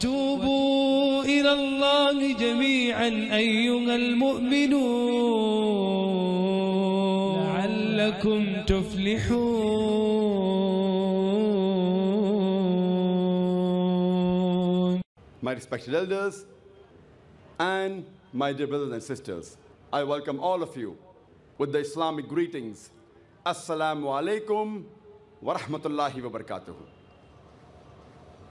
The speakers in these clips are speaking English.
توبوا إلى الله جميعا أيها المؤمنون لعلكم تفلحون my respected elders, and my dear brothers and sisters. I welcome all of you with the Islamic greetings. Assalamu alaikum wa rahmatullahi wa barakatuh.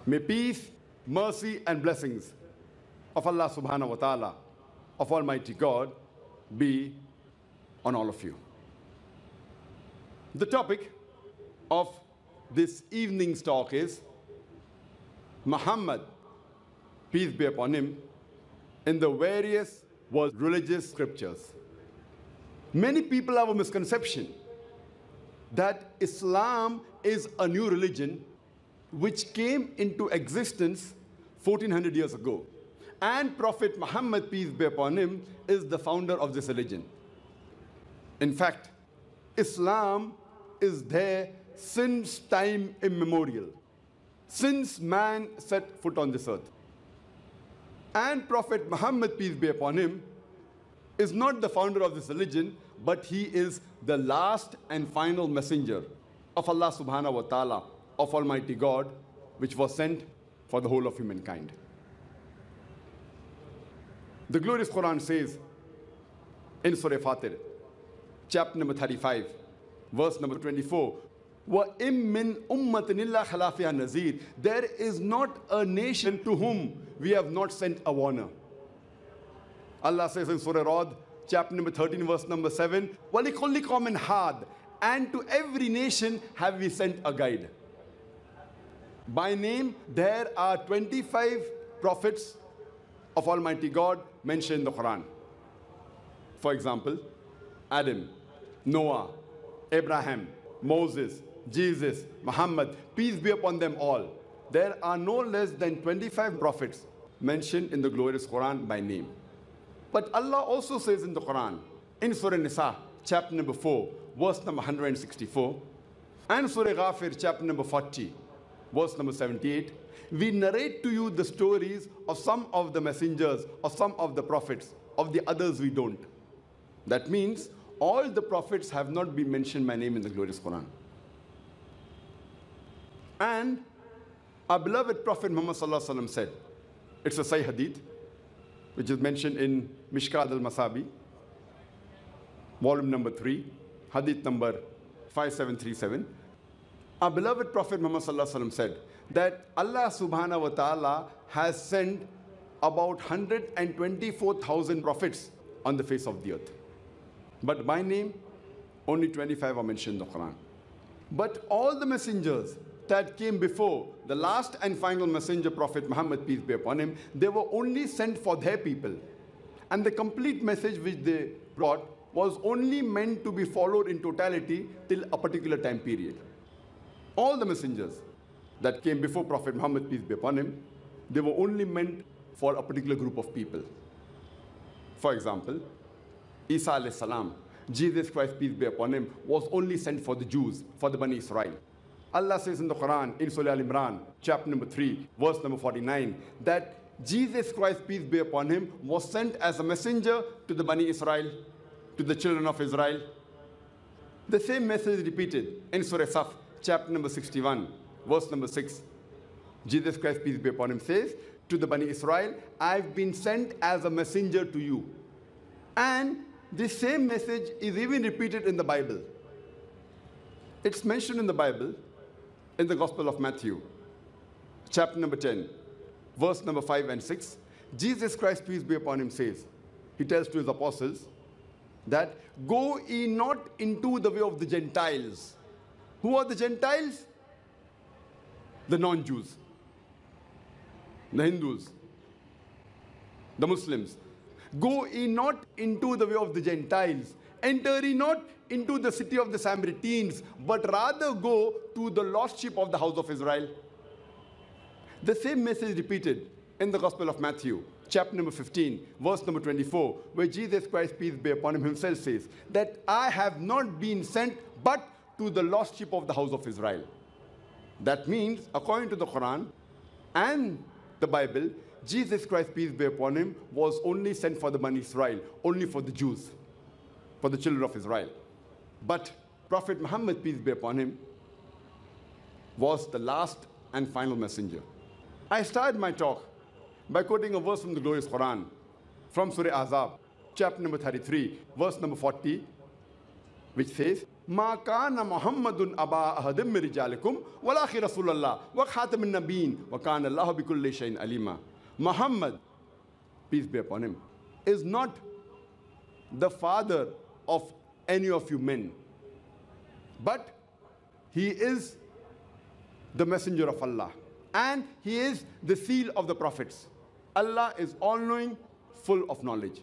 May peace, mercy, and blessings of Allah subhanahu wa ta'ala, of Almighty God, be on all of you. The topic of this evening's talk is Muhammad peace be upon him, in the various world religious scriptures. Many people have a misconception that Islam is a new religion which came into existence 1400 years ago. And Prophet Muhammad, peace be upon him, is the founder of this religion. In fact, Islam is there since time immemorial, since man set foot on this earth. And Prophet Muhammad, peace be upon him, is not the founder of this religion, but he is the last and final messenger of Allah subhanahu wa ta'ala, of Almighty God, which was sent for the whole of humankind. The glorious Quran says in Surah Fatir, chapter number 35, verse number 24, there is not a nation to whom we have not sent a warner. Allah says in Surah Ra'd, chapter number 13, verse number 7, wa قَوْمٍ had, and to every nation have we sent a guide. By name, there are 25 prophets of Almighty God mentioned in the Quran. For example, Adam, Noah, Abraham, Moses, Jesus, Muhammad, peace be upon them all. There are no less than 25 prophets mentioned in the glorious Quran by name. But Allah also says in the Quran, in Surah Nisa, chapter number 4, verse number 164, and Surah Ghafir, chapter number 40, verse number 78, we narrate to you the stories of some of the messengers, of some of the prophets, of the others we don't. That means all the prophets have not been mentioned by name in the glorious Quran. And our beloved Prophet Muhammad said, it's a Sahih Hadith, which is mentioned in Mishkat al-Masabih, volume number 3, Hadith number 5737. Our beloved Prophet Muhammad said that Allah subhanahu wa ta'ala has sent about 124,000 prophets on the face of the earth. But by name, only 25 are mentioned in the Quran. But all the messengers that came before the last and final messenger, Prophet Muhammad, peace be upon him, they were only sent for their people. And the complete message which they brought was only meant to be followed in totality till a particular time period. All the messengers that came before Prophet Muhammad, peace be upon him, they were only meant for a particular group of people. For example, Isa alayhi salam, Jesus Christ, peace be upon him, was only sent for the Jews, for the Bani Israel. Allah says in the Quran, in Surah Al Imran, chapter number 3, verse number 49, that Jesus Christ, peace be upon him, was sent as a messenger to the Bani Israel, to the children of Israel. The same message repeated in Surah Saf, chapter number 61, verse number 6. Jesus Christ, peace be upon him, says to the Bani Israel, I've been sent as a messenger to you. And this same message is even repeated in the Bible. It's mentioned in the Bible, in the Gospel of Matthew, chapter number 10, verse number 5 and 6. Jesus Christ, peace be upon him, says, He tells to his apostles that, Go ye not into the way of the Gentiles. Who are the Gentiles? The non Jews, the Hindus, the Muslims. Go ye not into the way of the Gentiles. Enter ye not into the city of the Samaritans, but rather go to the lost sheep of the house of Israel. The same message repeated in the Gospel of Matthew, chapter number 15, verse number 24, where Jesus Christ, peace be upon him, himself says that I have not been sent but to the lost sheep of the house of Israel. That means, according to the Quran and the Bible, Jesus Christ, peace be upon him, was only sent for the Bani Israel, only for the Jews, for the children of Israel. But Prophet Muhammad, peace be upon him, was the last and final messenger. I started my talk by quoting a verse from the glorious Quran, from Surah Ahzab, chapter number 33, verse number 40, which says, ما كان محمد أبا أحد من رجالكم ولكن رسول الله وخاتم النبيين وكان الله بكل شيء عليما Muhammad, peace be upon him, is not the father of any of you men, but he is the messenger of Allah and he is the seal of the prophets. Allah is all knowing, full of knowledge.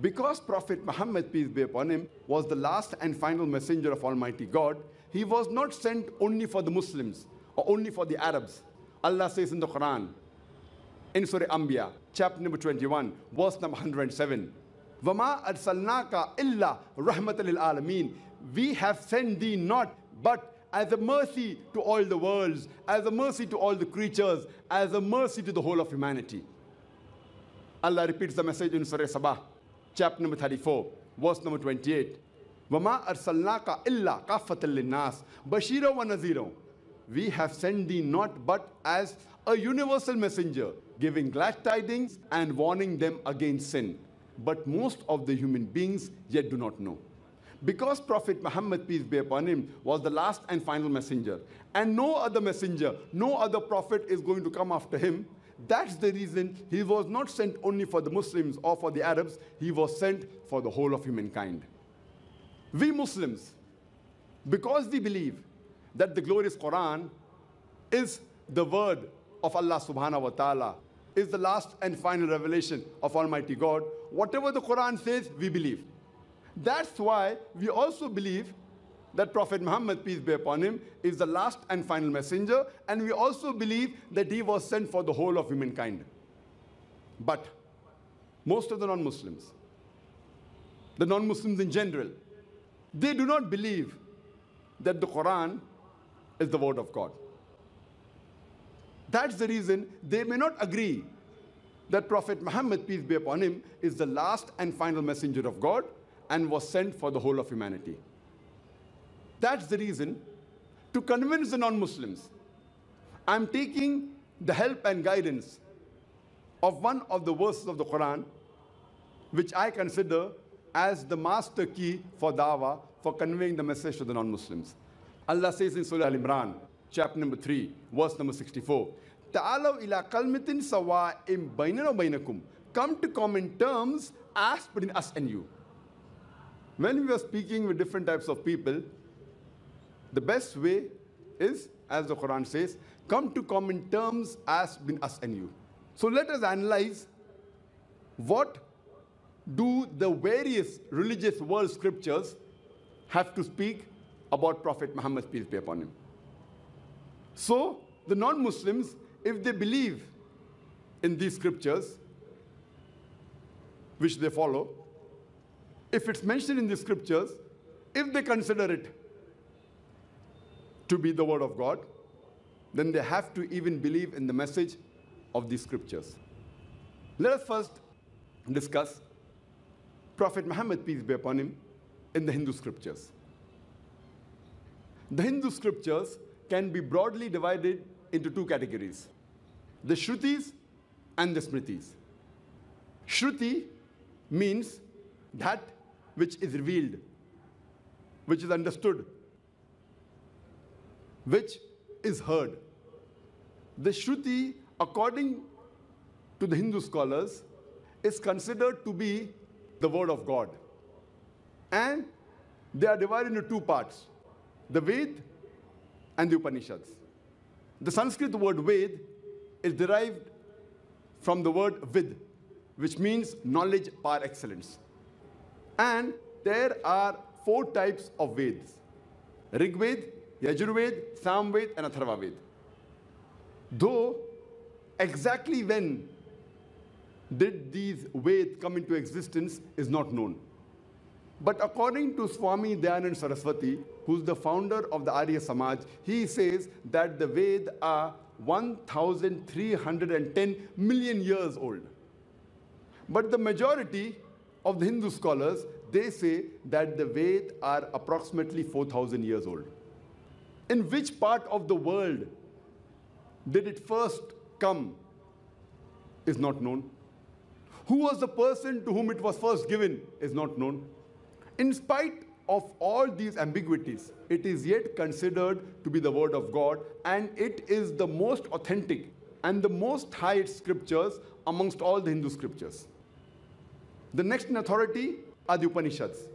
Because Prophet Muhammad, peace be upon him, was the last and final messenger of Almighty God, he was not sent only for the Muslims or only for the Arabs. Allah says in the Quran, in Surah Anbiya, chapter number 21, verse number 107, وَمَا أَرْسَلْنَاكَ إِلَّا رَحْمَةً لِلْعَالَمِينَ We have sent thee not but as a mercy to all the worlds, as a mercy to all the creatures, as a mercy to the whole of humanity. Allah repeats the message in Surah Sabah, chapter number 34, verse number 28. Wama arsalnaka illa linnas wa. We have sent thee not but as a universal messenger, giving glad tidings and warning them against sin. But most of the human beings yet do not know. Because Prophet Muhammad, peace be upon him, was the last and final messenger, and no other messenger, no other prophet is going to come after him, that's the reason he was not sent only for the Muslims or for the Arabs, he was sent for the whole of humankind. We Muslims, because we believe that the glorious Quran is the word of Allah subhanahu wa ta'ala, is the last and final revelation of Almighty God, whatever the Quran says, we believe. That's why we also believe that Prophet Muhammad, peace be upon him, is the last and final messenger, and we also believe that he was sent for the whole of humankind. But most of the non Muslims, the non Muslims in general, they do not believe that the Quran is the word of God. That's the reason they may not agree that Prophet Muhammad, peace be upon him, is the last and final messenger of God and was sent for the whole of humanity. That's the reason to convince the non Muslims, I'm taking the help and guidance of one of the verses of the Quran, which I consider as the master key for dawah, for conveying the message to the non Muslims. Allah says in Surah Al Imran, chapter number 3, verse number 64. Ta'alaw ila kalmitin sawa'im bainana bainakum. Come to common terms as between us and you. When we are speaking with different types of people, the best way is, as the Quran says, come to common terms as between us and you. So let us analyze what do the various religious world scriptures have to speak about Prophet Muhammad, peace be upon him. So, the non Muslims, if they believe in these scriptures, which they follow, if it's mentioned in the scriptures, if they consider it to be the word of God, then they have to even believe in the message of these scriptures. Let us first discuss Prophet Muhammad, peace be upon him, in the Hindu scriptures. The Hindu scriptures can be broadly divided into two categories the Shrutis and the Smritis. Shruti means that which is revealed, which is understood, which is heard. The Shruti, according to the Hindu scholars, is considered to be the word of God. And they are divided into two parts the Ved and the Upanishads. The Sanskrit word Ved is derived from the word Vid, which means knowledge par excellence. And there are four types of Veds Rig Ved, Yajurved, Samved, and Atharvaved. Though exactly when did these Veds come into existence is not known. But according to Swami Dayanand Saraswati, who's the founder of the Arya Samaj, he says that the Ved are 1,310 million years old. But the majority of the Hindu scholars, they say that the Ved are approximately 4,000 years old. In which part of the world did it first come is not known. Who was the person to whom it was first given is not known. In spite of all these ambiguities, it is yet considered to be the word of God and it is the most authentic and the most high scriptures amongst all the Hindu scriptures. The next in authority are the Upanishads,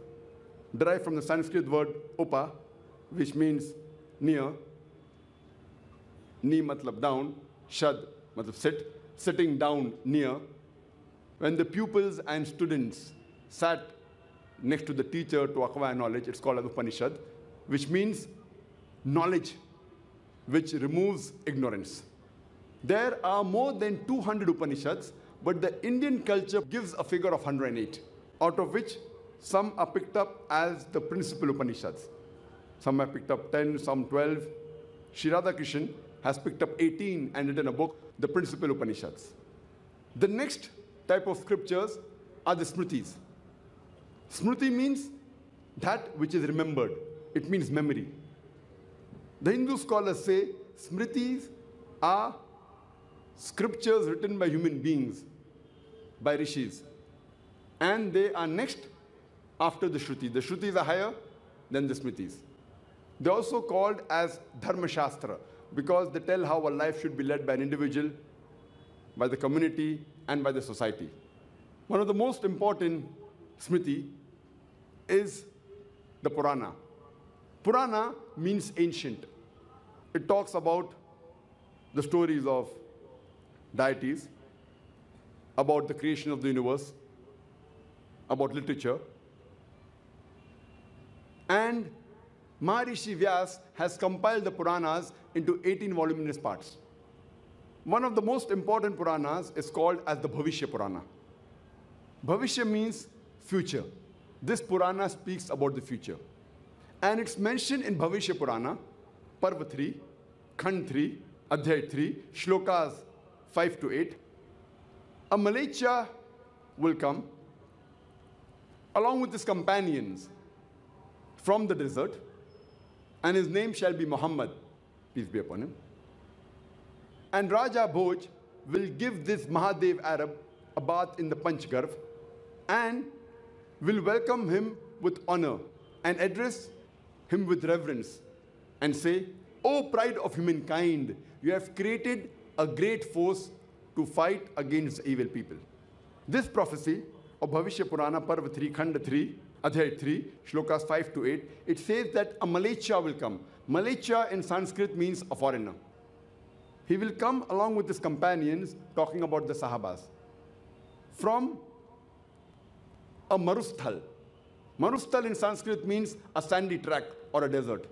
derived from the Sanskrit word upa, which means near, ni matlab down, shad matlab sit, sitting down near. When the pupils and students sat next to the teacher to acquire knowledge, it's called Upanishad, which means knowledge which removes ignorance. There are more than 200 Upanishads, but the Indian culture gives a figure of 108, out of which some are picked up as the principal Upanishads. Some have picked up 10, some 12. Sri Radhakrishnan has picked up 18 and written a book, The Principal Upanishads. The next type of scriptures are the Smritis. Smriti means that which is remembered. It means memory. The Hindu scholars say Smritis are scriptures written by human beings, by rishis. And they are next after the Shruti. The Shrutis are higher than the Smritis. They're also called as Dharma Shastra because they tell how a life should be led by an individual, by the community, and by the society. One of the most important Smriti is the Purana. Purana means ancient. It talks about the stories of deities, about the creation of the universe, about literature. And Maharishi Vyas has compiled the Puranas into 18 voluminous parts. One of the most important Puranas is called as the Bhavishya Purana. Bhavishya means future. This Purana speaks about the future. And it's mentioned in Bhavishya Purana, Parva 3, Khand 3, Adhyay 3, Shlokas 5 to 8. A Malecha will come along with his companions from the desert, and his name shall be Muhammad, peace be upon him. And Raja Bhoj will give this Mahadev Arab a bath in the Panchgarh, and will welcome him with honor and address him with reverence and say, O pride of humankind, you have created a great force to fight against evil people. This prophecy of Bhavishya Purana Parva 3, Khanda 3, Adhyay 3, Shlokas 5 to 8, it says that a Malecha will come. Malecha in Sanskrit means a foreigner. He will come along with his companions talking about the Sahabas. From a Marusthal. Marusthal in Sanskrit means a sandy track or a desert.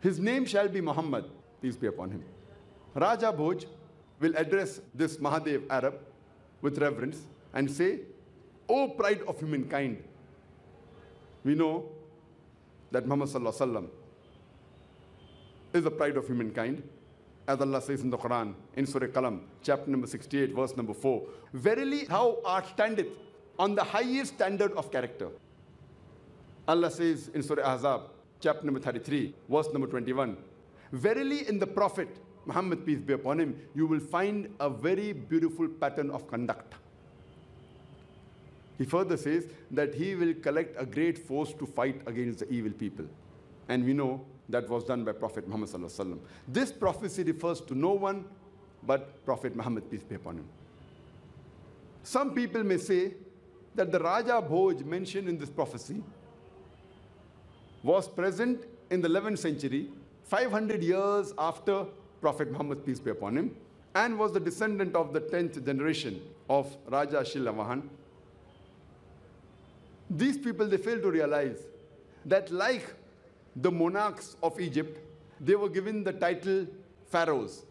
His name shall be Muhammad, peace be upon him. Raja Bhoj will address this Mahadev Arab with reverence and say, O pride of humankind, we know that Muhammad is the pride of humankind. As Allah says in the Quran, in Surah Qalam, chapter number 68, verse number 4. Verily, thou art standeth on the highest standard of character. Allah says in Surah Ahzab, chapter number 33, verse number 21, Verily in the Prophet, Muhammad, peace be upon him, you will find a very beautiful pattern of conduct. He further says that he will collect a great force to fight against the evil people. And we know that was done by Prophet Muhammad. This prophecy refers to no one but Prophet Muhammad, peace be upon him. Some people may say that the Raja Bhoj mentioned in this prophecy was present in the 11th century, 500 years after Prophet Muhammad, peace be upon him, and was the descendant of the 10th generation of Raja Shalivahan. These people, they fail to realize that like the monarchs of Egypt, they were given the title pharaohs.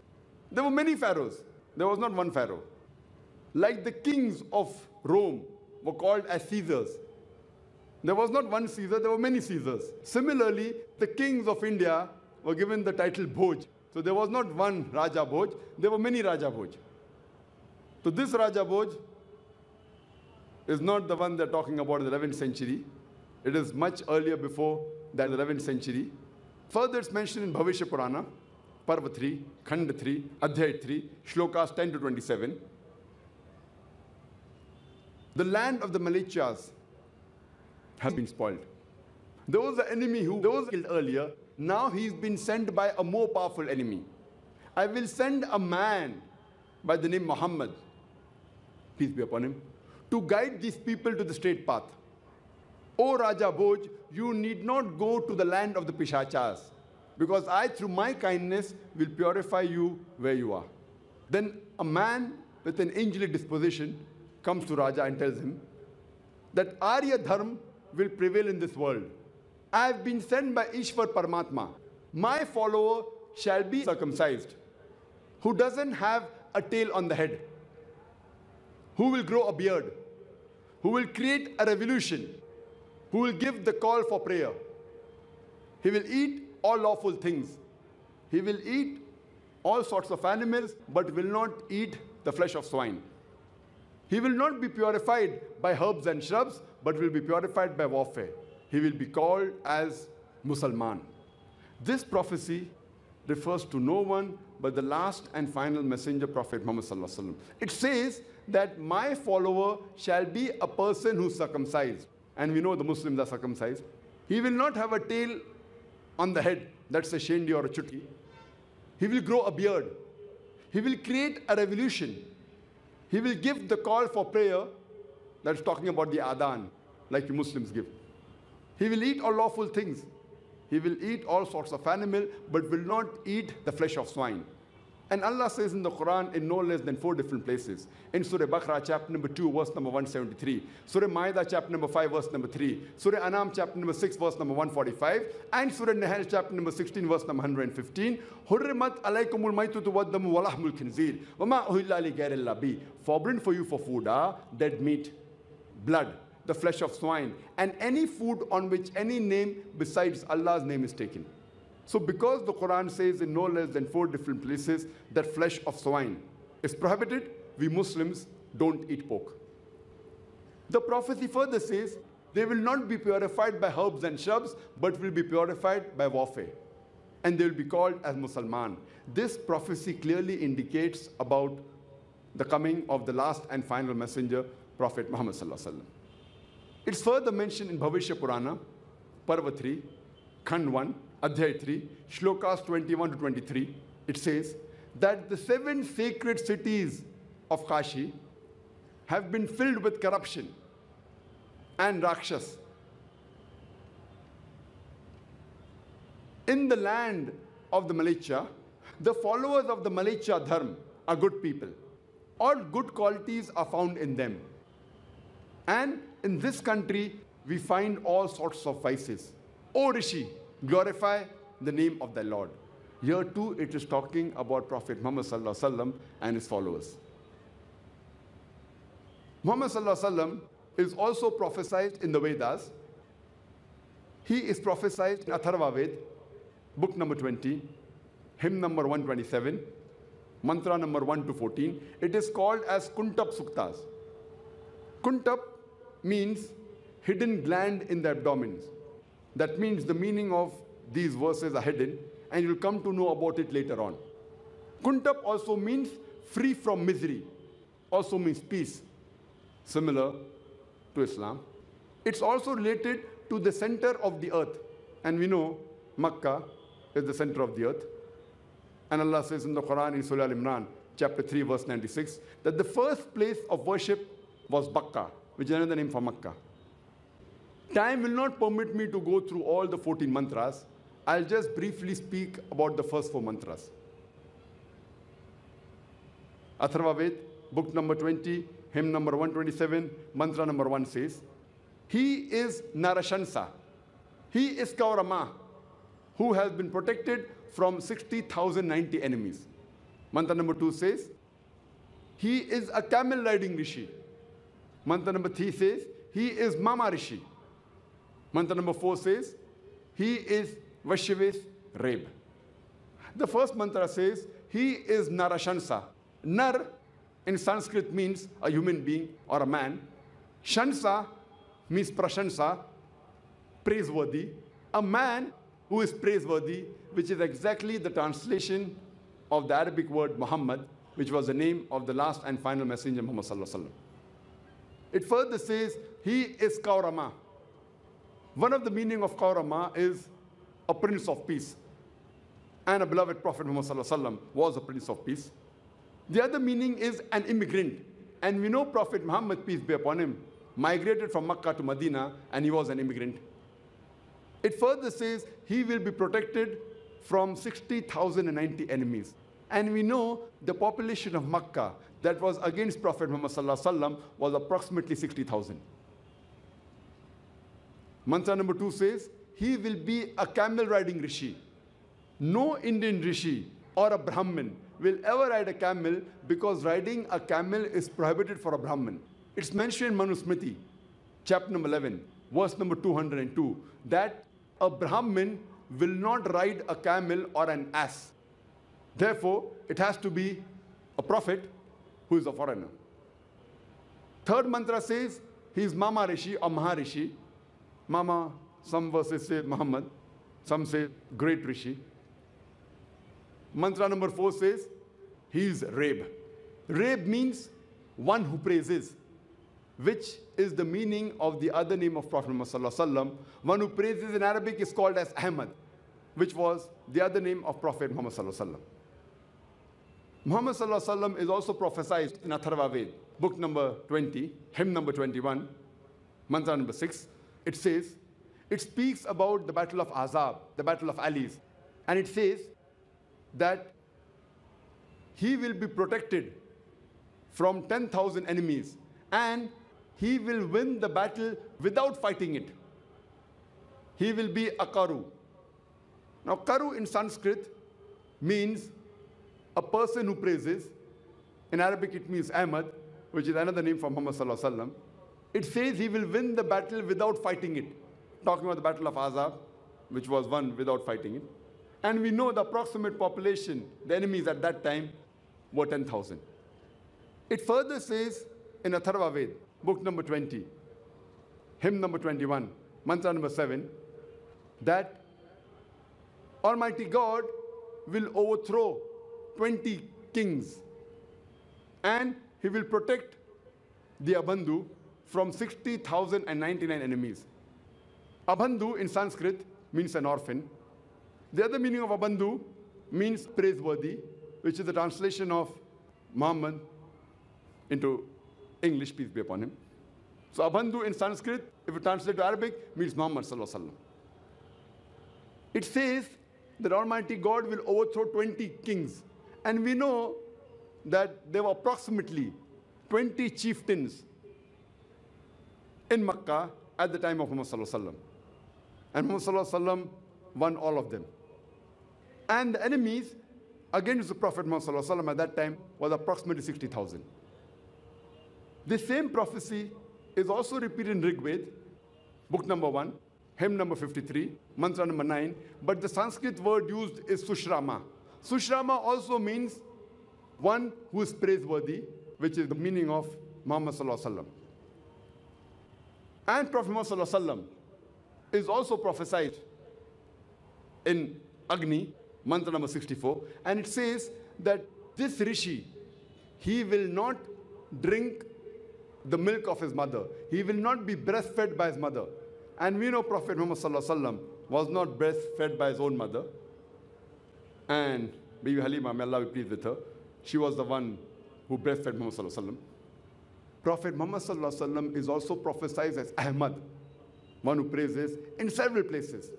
There were many pharaohs. There was not one pharaoh. Like the kings of Rome, were called as Caesars. There was not one Caesar, there were many Caesars. Similarly, the kings of India were given the title Bhoj. So there was not one Raja Bhoj, there were many Raja Bhoj. So this Raja Bhoj is not the one they're talking about in the 11th century. It is much earlier before that 11th century. Further, it's mentioned in Bhavishya Purana, Parva 3, Khand 3, Adhyay 3, Shlokas 10 to 27. The land of the Malichas has been spoiled. There was an enemy who was killed earlier. Now he's been sent by a more powerful enemy. I will send a man by the name Muhammad, peace be upon him, to guide these people to the straight path. O Raja Bhoj, you need not go to the land of the Pishachas, because I, through my kindness, will purify you where you are. Then a man with an angelic disposition comes to Raja and tells him that Arya Dharma will prevail in this world. I have been sent by Ishwar Paramatma. My follower shall be circumcised, who doesn't have a tail on the head, who will grow a beard, who will create a revolution, who will give the call for prayer. He will eat all lawful things. He will eat all sorts of animals, but will not eat the flesh of swine. He will not be purified by herbs and shrubs, but will be purified by warfare. He will be called as Musalman. This prophecy refers to no one but the last and final messenger prophet Muhammad. It says that my follower shall be a person who's circumcised. And we know the Muslims are circumcised. He will not have a tail on the head, that's a shendi or a chutti. He will grow a beard. He will create a revolution. He will give the call for prayer, that's talking about the adhan, like you Muslims give. He will eat all lawful things. He will eat all sorts of animal, but will not eat the flesh of swine. And Allah says in the Quran in no less than four different places. In Surah Baqarah, chapter number 2, verse number 173. Surah Ma'idah, chapter number 5, verse number 3. Surah Anam, chapter number 6, verse number 145. And Surah Nahl, chapter number 16, verse number 115. Hurrimat alaykumul maytutu waddamu walahmul khinzir. Wama uhilla li bi. Forbidden for you for food are dead meat, blood, the flesh of swine, and any food on which any name besides Allah's name is taken. So because the Quran says in no less than four different places that flesh of swine is prohibited, we Muslims don't eat pork. The prophecy further says they will not be purified by herbs and shrubs, but will be purified by warfare. And they will be called as Musalman. This prophecy clearly indicates about the coming of the last and final messenger, Prophet Muhammad. It's further mentioned in Bhavishya Purana, Parva 3, Khand 1, Adhyay 3, Shlokas 21 to 23, it says that the seven sacred cities of Kashi have been filled with corruption and Rakshas. In the land of the Malicha, the followers of the Malicha Dharma are good people. All good qualities are found in them. And in this country, we find all sorts of vices. O Rishi, glorify the name of the Lord. Here too, it is talking about Prophet Muhammad sallam, and his followers. Muhammad sallam, is also prophesied in the Vedas. He is prophesied in Atharva Ved, book number 20, hymn number 127, mantra number 1 to 14. It is called as Kuntap Suktas. Kuntap means hidden gland in the abdomen. That means the meaning of these verses are hidden, and you'll come to know about it later on. Kuntap also means free from misery, also means peace, similar to Islam. It's also related to the center of the earth. And we know Makkah is the center of the earth. And Allah says in the Quran in Surah Al Imran, chapter 3, verse 96, that the first place of worship was Bakka, which is another name for Makkah. Time will not permit me to go through all the 14 mantras. I'll just briefly speak about the first four mantras. Atharva book number 20, hymn number 127, mantra number 1 says, He is Narashansa. He is Kaurama, who has been protected from 60,090 enemies. Mantra number 2 says, He is a camel riding Rishi. Mantra number 3 says, He is Mama Rishi. Mantra number four says, he is Vashyavis Reb. The first mantra says, He is Narashansa. Nar in Sanskrit means a human being or a man. Shansa means prashansa, praiseworthy. A man who is praiseworthy, which is exactly the translation of the Arabic word Muhammad, which was the name of the last and final messenger Muhammad. It further says, He is Kaurama. One of the meaning of Kaurama is a prince of peace. And a beloved Prophet Muhammad was a prince of peace. The other meaning is an immigrant. And we know Prophet Muhammad, peace be upon him, migrated from Makkah to Medina and he was an immigrant. It further says he will be protected from 60,090 enemies. And we know the population of Makkah that was against Prophet Muhammad was approximately 60,000. Mantra number two says, he will be a camel riding rishi. No Indian rishi or a Brahmin will ever ride a camel because riding a camel is prohibited for a Brahmin. It's mentioned in Manusmriti, chapter number 11, verse number 202, that a Brahmin will not ride a camel or an ass. Therefore, it has to be a prophet who is a foreigner. Third mantra says he is Mama Rishi or Maharishi. Mama, some verses say Muhammad, some say Great Rishi. Mantra number four says he is Reb. Reb means one who praises, which is the meaning of the other name of Prophet Muhammad. One who praises in Arabic is called as Ahmad, which was the other name of Prophet Muhammad. Muhammad is also prophesied in Atharva Ved, book number 20, hymn number 21, mantra number 6. It says, it speaks about the battle of Ahzab, the battle of Alis. And it says that he will be protected from 10,000 enemies and he will win the battle without fighting it. He will be a Karu. Now, Karu in Sanskrit means a person who praises. In Arabic, it means Ahmad, which is another name for Muhammad. Sallallahu it says he will win the battle without fighting it. Talking about the Battle of Ahzab, which was won without fighting it. And we know the approximate population, the enemies at that time, were 10,000. It further says in Atharva Ved, book number 20, hymn number 21, mantra number 7, that Almighty God will overthrow 20 kings and he will protect the Abandhu from 60,099 enemies. Abandhu in Sanskrit means an orphan. The other meaning of Abandhu means praiseworthy, which is the translation of Muhammad into English, peace be upon him. So Abandhu in Sanskrit, if you translate to Arabic, means Muhammad sallallahu It says that Almighty God will overthrow 20 kings. And we know that there were approximately 20 chieftains in Makkah at the time of Muhammad And Muhammad won all of them. And the enemies against the Prophet Muhammad at that time was approximately 60,000. The same prophecy is also repeated in Rig Veda, book number 1, hymn number 53, mantra number 9, but the Sanskrit word used is Sushrama. Sushrama also means one who is praiseworthy, which is the meaning of Muhammad And Prophet Muhammad is also prophesied in Agni, mantra number 64, and it says that this rishi, he will not drink the milk of his mother. He will not be breastfed by his mother. And we know Prophet Muhammad was not breastfed by his own mother. And Bibi Halima, may Allah be pleased with her, she was the one who breastfed Muhammad Prophet Muhammad is also prophesied as Ahmad, one who praises in several places.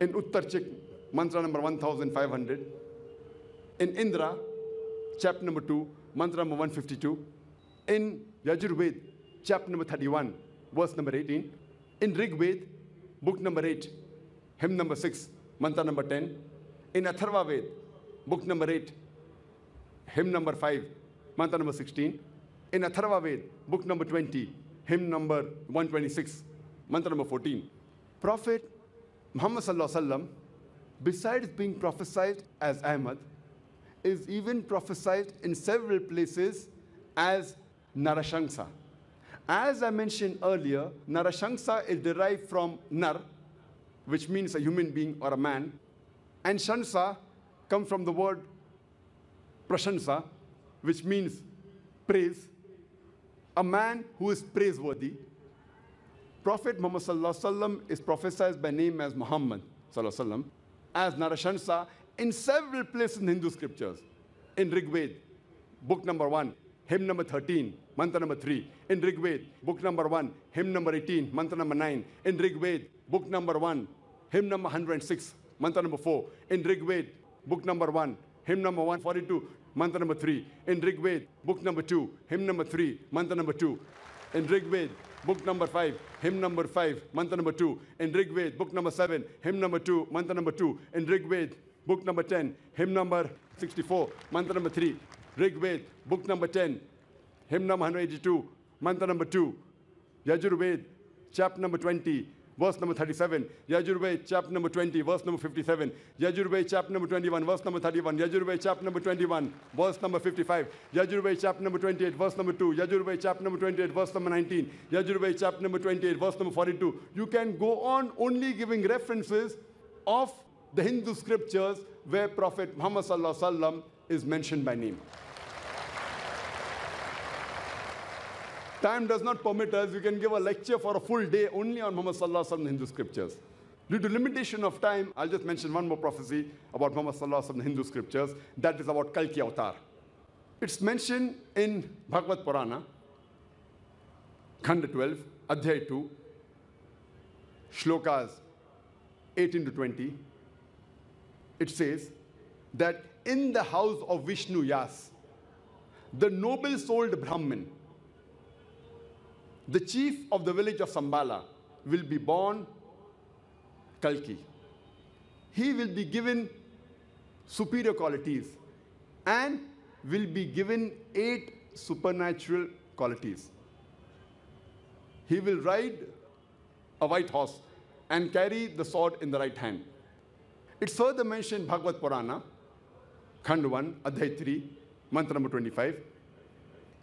In Uttarchik, mantra number 1500. In Indra, chapter number 2, mantra number 152 in Yajurved, chapter number 31, verse number 18, in Rig Veda, book number 8, hymn number 6, mantra number 10, in Atharva Ved, book number 8, hymn number 5, mantra number 16, in Atharva Ved, book number 20, hymn number 126, mantra number 14. Prophet Muhammad Wasallam besides being prophesied as Ahmad, is even prophesied in several places as Narashansa. As I mentioned earlier, Narashansa is derived from Nar, which means a human being or a man, and Shansa comes from the word Prashansa, which means praise, a man who is praiseworthy. Prophet Muhammad is prophesied by name as Muhammad sallam, as Narashansa in several places in Hindu scriptures. In Rig Veda, book number 1, hymn number 13, mantra number 3. In Rig Veda, book number 1, hymn number 18, mantra number 9. In Rig Veda, book number 1, hymn number 106, mantra number 4. In Rig Veda, book number 1, hymn number 142, mantra number 3. In Rig Veda, book number 2, hymn number 3, mantra number 2. In Rig Veda, book number 5, hymn number 5, mantra number 2. In Rig Veda, book number 7, hymn number 2, mantra number 2. In Rig Veda, book number 10, hymn number 64, mantra number 3. Rig Veda, book number 10, hymn number 182, mantra number 2. Yajurved, chapter number 20, verse number 37. Yajurved, chapter number 20, verse number 57. Yajurved, chapter number 21, verse number 31. Yajurved, chapter number 21, verse number 55. Yajurved, chapter number 28, verse number 2. Yajurved, chapter number 28, verse number 19. Yajurved, chapter number 28, verse number 42. You can go on only giving references of the Hindu scriptures where Prophet Muhammad is mentioned by name. Time does not permit us. You can give a lecture for a full day only on Muhammad sallallahu alaihi wasallam Hindu scriptures. Due to limitation of time, I'll just mention one more prophecy about Muhammad sallallahu alaihi wasallam Hindu scriptures. That is about Kalki Avatar. It's mentioned in Bhagavad Purana, Khanda 12, Adhyay 2, Shlokas 18 to 20. It says that in the house of Vishnu Yas, the noble souled Brahmin, the chief of the village of Sambala will be born Kalki. He will be given superior qualities and will be given eight supernatural qualities. He will ride a white horse and carry the sword in the right hand. It's further mentioned in Bhagavad Purana, Khand 1, Adhyay 3, mantra number 25.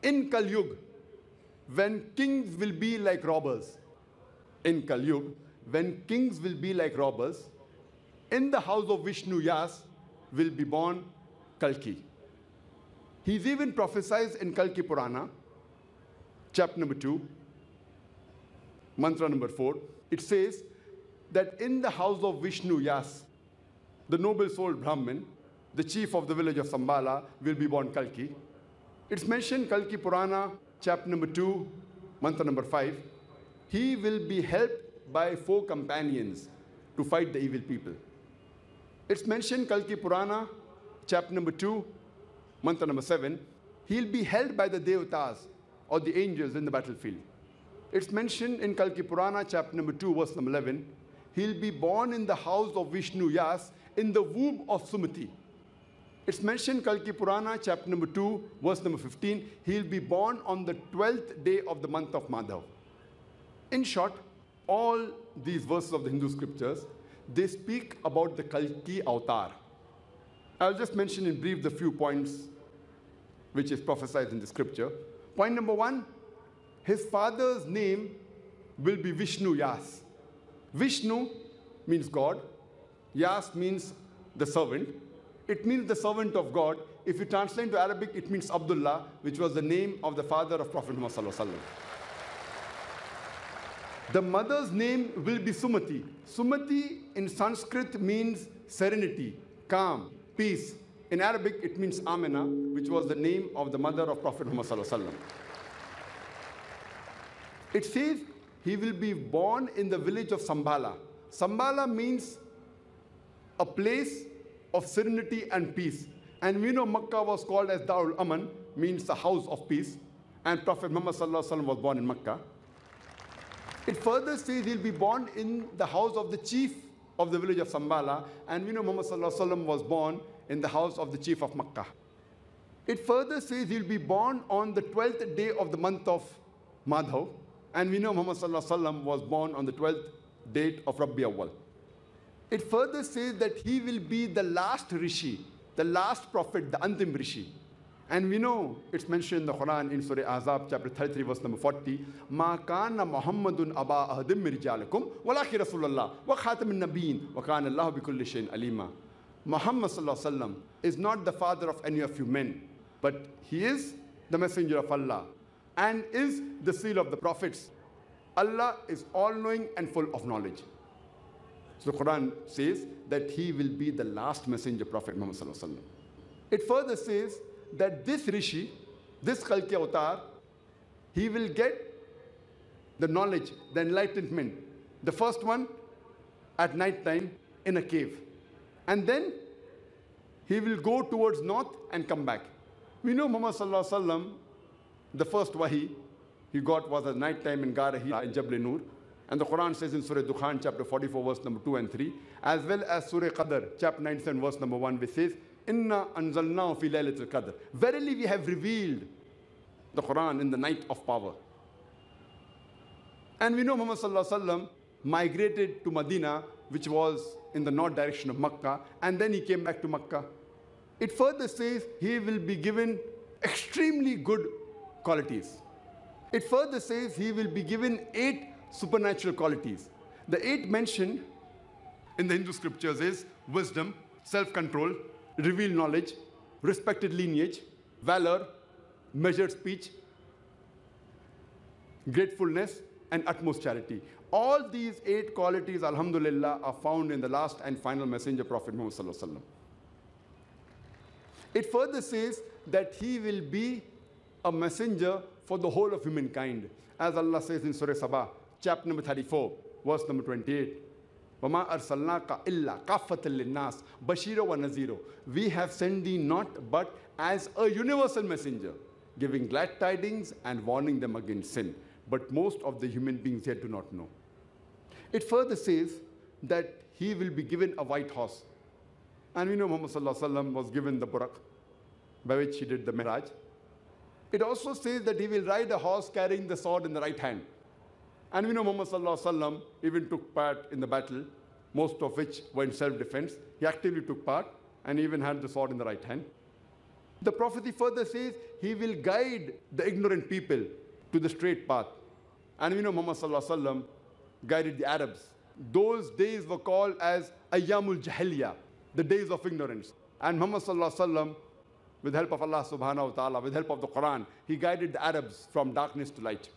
In Kal Yuga, when kings will be like robbers, in Kal Yuga, when kings will be like robbers, in the house of Vishnu Yas will be born Kalki. He's even prophesied in Kalki Purana, chapter number 2, mantra number 4. It says that in the house of Vishnu Yas, the noble souled Brahmin, the chief of the village of Sambala, will be born Kalki. It's mentioned Kalki Purana, chapter number 2, mantra number 5. He will be helped by four companions to fight the evil people. It's mentioned Kalki Purana, chapter number 2, mantra number 7. He'll be held by the Devatas or the angels in the battlefield. It's mentioned in Kalki Purana, chapter number 2, verse number 11. He'll be born in the house of Vishnu Yas in the womb of Sumati. It's mentioned Kalki Purana, chapter number 2, verse number 15. He'll be born on the 12th day of the month of Madhav. In short, all these verses of the Hindu scriptures, they speak about the Kalki avatar. I'll just mention in brief the few points which is prophesied in the scripture. Point number one, his father's name will be Vishnu Yas. Vishnu means God. Yas means the servant. It means the servant of God. If you translate to Arabic, it means Abdullah, which was the name of the father of Prophet Muhammad. The mother's name will be Sumati. Sumati in Sanskrit means serenity, calm, peace. In Arabic, it means Amina, which was the name of the mother of Prophet Muhammad. It says he will be born in the village of Sambala. Sambala means a place of serenity and peace. And we know Makkah was called as Darul Aman, means the house of peace. And Prophet Muhammad was born in Makkah. It further says he'll be born in the house of the chief of the village of Sambala. And we know Muhammad was born in the house of the chief of Makkah. It further says he'll be born on the 12th day of the month of Madhav. And we know Muhammad was born on the 12th date of Rabbi Awwal. It further says that he will be the last Rishi, the last prophet, the Antim Rishi. And we know it's mentioned in the Quran in Surah Ahzab, chapter 33, verse number 40. Ma kana Muhammadun aba ahadim mirjalikum, walaki Rasulullah, wa khatamin nabiyyin, wa kana Allah bi kulli shayin alima. Muhammad sallallahu is not the father of any of you men, but he is the messenger of Allah and is the seal of the prophets. Allah is all-knowing and full of knowledge. So the Quran says that he will be the last messenger prophet Muhammad. It further says that this rishi, this Kalki avatar, he will get the knowledge, the enlightenment. The first one at night time in a cave. And then he will go towards north and come back. We know Muhammad sallallahu the first wahi he got was at night time in Gara Hira in Jabal Nur. And the Quran says in Surah Dukhan, chapter 44, verse number 2 and 3, as well as Surah Qadr, chapter 97, verse number 1, which says, Inna anzalnahu fi laylatul qadr. Verily we have revealed the Quran in the night of power. And we know Muhammad migrated to Medina, which was in the north direction of Makkah, and then he came back to Makkah. It further says he will be given extremely good qualities. It further says he will be given eight supernatural qualities. The eight mentioned in the Hindu scriptures is wisdom, self-control, revealed knowledge, respected lineage, valor, measured speech, gratefulness, and utmost charity. All these eight qualities, alhamdulillah, are found in the last and final messenger, Prophet Muhammad. It further says that he will be a messenger for the whole of humankind. As Allah says in Surah Sabah, chapter number 34, verse number 28. Arsalnaka illa kafatal nas bashiro wa naziro. We have sent thee not but as a universal messenger, giving glad tidings and warning them against sin. But most of the human beings here do not know. It further says that he will be given a white horse. And we know Muhammad was given the Burak, by which he did the Miraj. It also says that he will ride a horse carrying the sword in the right hand. And we know Muhammad even took part in the battle, most of which were in self-defense. He actively took part and even had the sword in the right hand. The prophecy further says he will guide the ignorant people to the straight path. And we know Muhammad guided the Arabs. Those days were called as Ayyamul Jahiliya, the days of ignorance. And Muhammad with the help of Allah subhanahu wa ta'ala, with the help of the Quran, he guided the Arabs from darkness to light.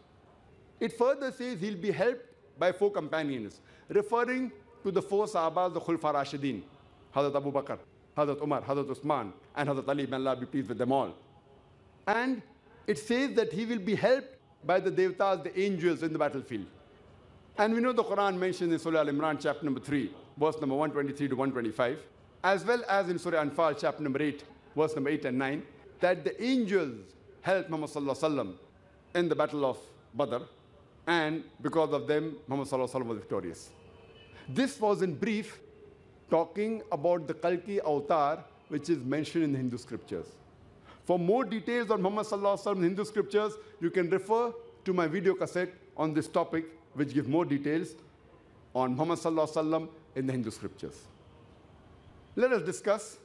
It further says he'll be helped by four companions, referring to the four Sahabas, the Khulfa Rashidin, Hazrat Abu Bakr, Hazrat Umar, Hazrat Usman, and Hazrat Ali, may Allah be pleased with them all. And it says that he will be helped by the Devtas, the angels in the battlefield. And we know the Quran mentions in Surah Al Imran, chapter number 3, verse number 123 to 125, as well as in Surah Anfal, chapter number 8, verse number 8 and 9, that the angels helped Muhammad in the battle of Badr, and because of them, Muhammad was victorious. This was in brief talking about the Kalki avatar, which is mentioned in the Hindu scriptures. For more details on Muhammad in Hindu scriptures, you can refer to my video cassette on this topic, which give more details on Muhammad in the Hindu scriptures. Let us discuss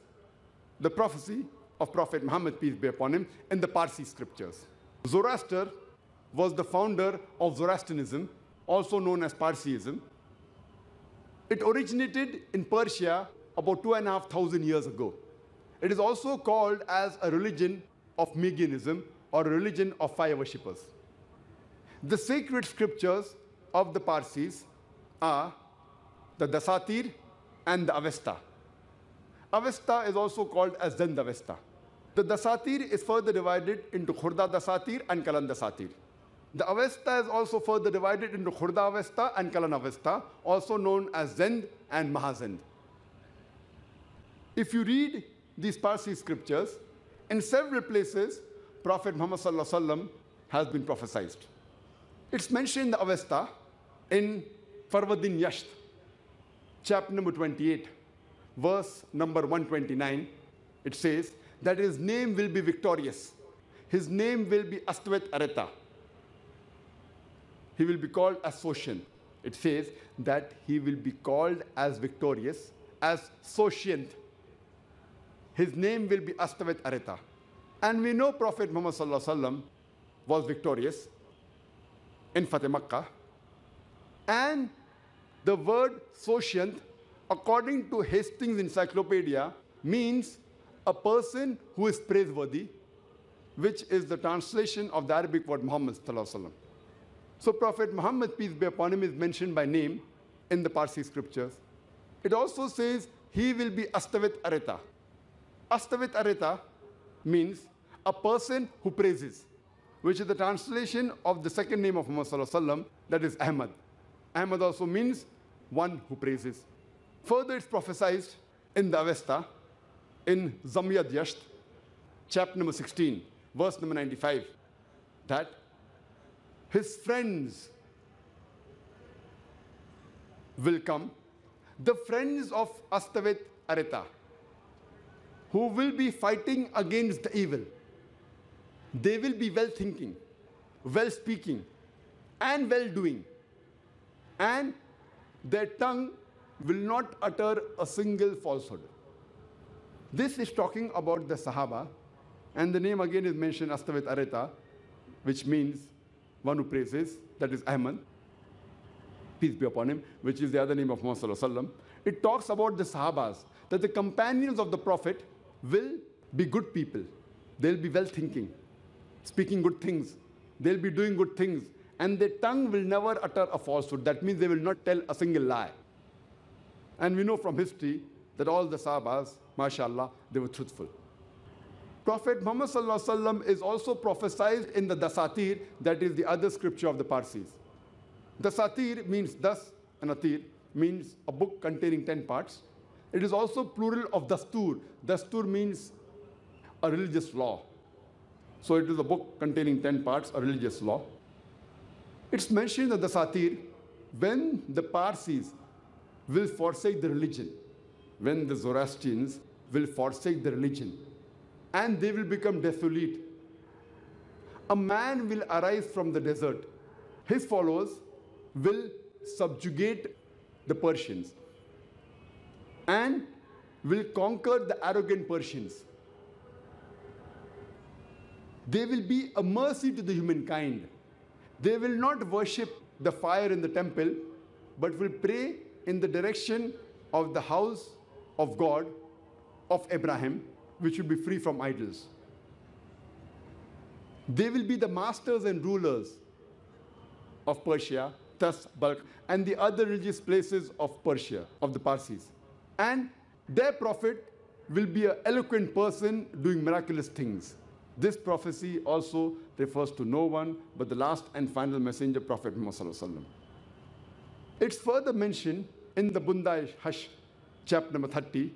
the prophecy of Prophet Muhammad, peace be upon him, in the Parsi scriptures. Zoroaster was the founder of Zoroastrianism, also known as Parsiism. It originated in Persia about two and a half thousand years ago. It is also called as a religion of Magianism or a religion of fire worshippers. The sacred scriptures of the Parsis are the Dasatir and the Avesta. Avesta is also called as Zend Avesta. The Dasatir is further divided into Khurda Dasatir and Kalan Dasatir. The Avesta is also further divided into Khurda Avesta and Kalan Avesta, also known as Zend and Mahazend. If you read these Parsi scriptures, in several places, Prophet Muhammad has been prophesied. It's mentioned in the Avesta in Farvardin Yasht, chapter number 28, verse number 129. It says that his name will be victorious. His name will be Astwet Areta. He will be called as Soshin. It says that he will be called as victorious, as Soshient. His name will be Astawet Areta. And we know Prophet Muhammad was victorious in Fateh Makkah. And the word Soshient, according to Hastings Encyclopedia, means a person who is praiseworthy, which is the translation of the Arabic word Muhammad. So Prophet Muhammad, peace be upon him, is mentioned by name in the Parsi scriptures. It also says he will be Astavit Areta. Astavit Areta means a person who praises, which is the translation of the second name of Muhammad that is Ahmad. Ahmad also means one who praises. Further, it's prophesied in the Avesta, in Zamyad Yasht, chapter number 16, verse number 95, that his friends will come, the friends of Astavet Areta, who will be fighting against the evil. They will be well thinking, well speaking, and well doing. And their tongue will not utter a single falsehood. This is talking about the Sahaba, and the name again is mentioned Astavet Areta, which means one who praises, that is Ahmad, peace be upon him, which is the other name of Muhammad. It talks about the Sahabas, that the companions of the Prophet will be good people. They'll be well thinking, speaking good things. They'll be doing good things. And their tongue will never utter a falsehood. That means they will not tell a single lie. And we know from history that all the Sahabas, mashallah, they were truthful. Prophet Muhammad is also prophesied in the Dasatir, that is the other scripture of the Parsis. Dasatir means das and atir, means a book containing 10 parts. It is also plural of dastur. Dastur means a religious law. So it is a book containing 10 parts, a religious law. It's mentioned in the Dasatir when the Parsis will forsake the religion, when the Zoroastrians will forsake the religion, and they will become desolate. A man will arise from the desert. His followers will subjugate the Persians and will conquer the arrogant Persians. They will be a mercy to the humankind. They will not worship the fire in the temple, but will pray in the direction of the house of God, of Abraham, which will be free from idols. They will be the masters and rulers of Persia, thus Balkh, and the other religious places of Persia, of the Parsis. And their prophet will be an eloquent person doing miraculous things. This prophecy also refers to no one but the last and final messenger, Prophet Muhammad. It's further mentioned in the Bundahish, chapter number 30,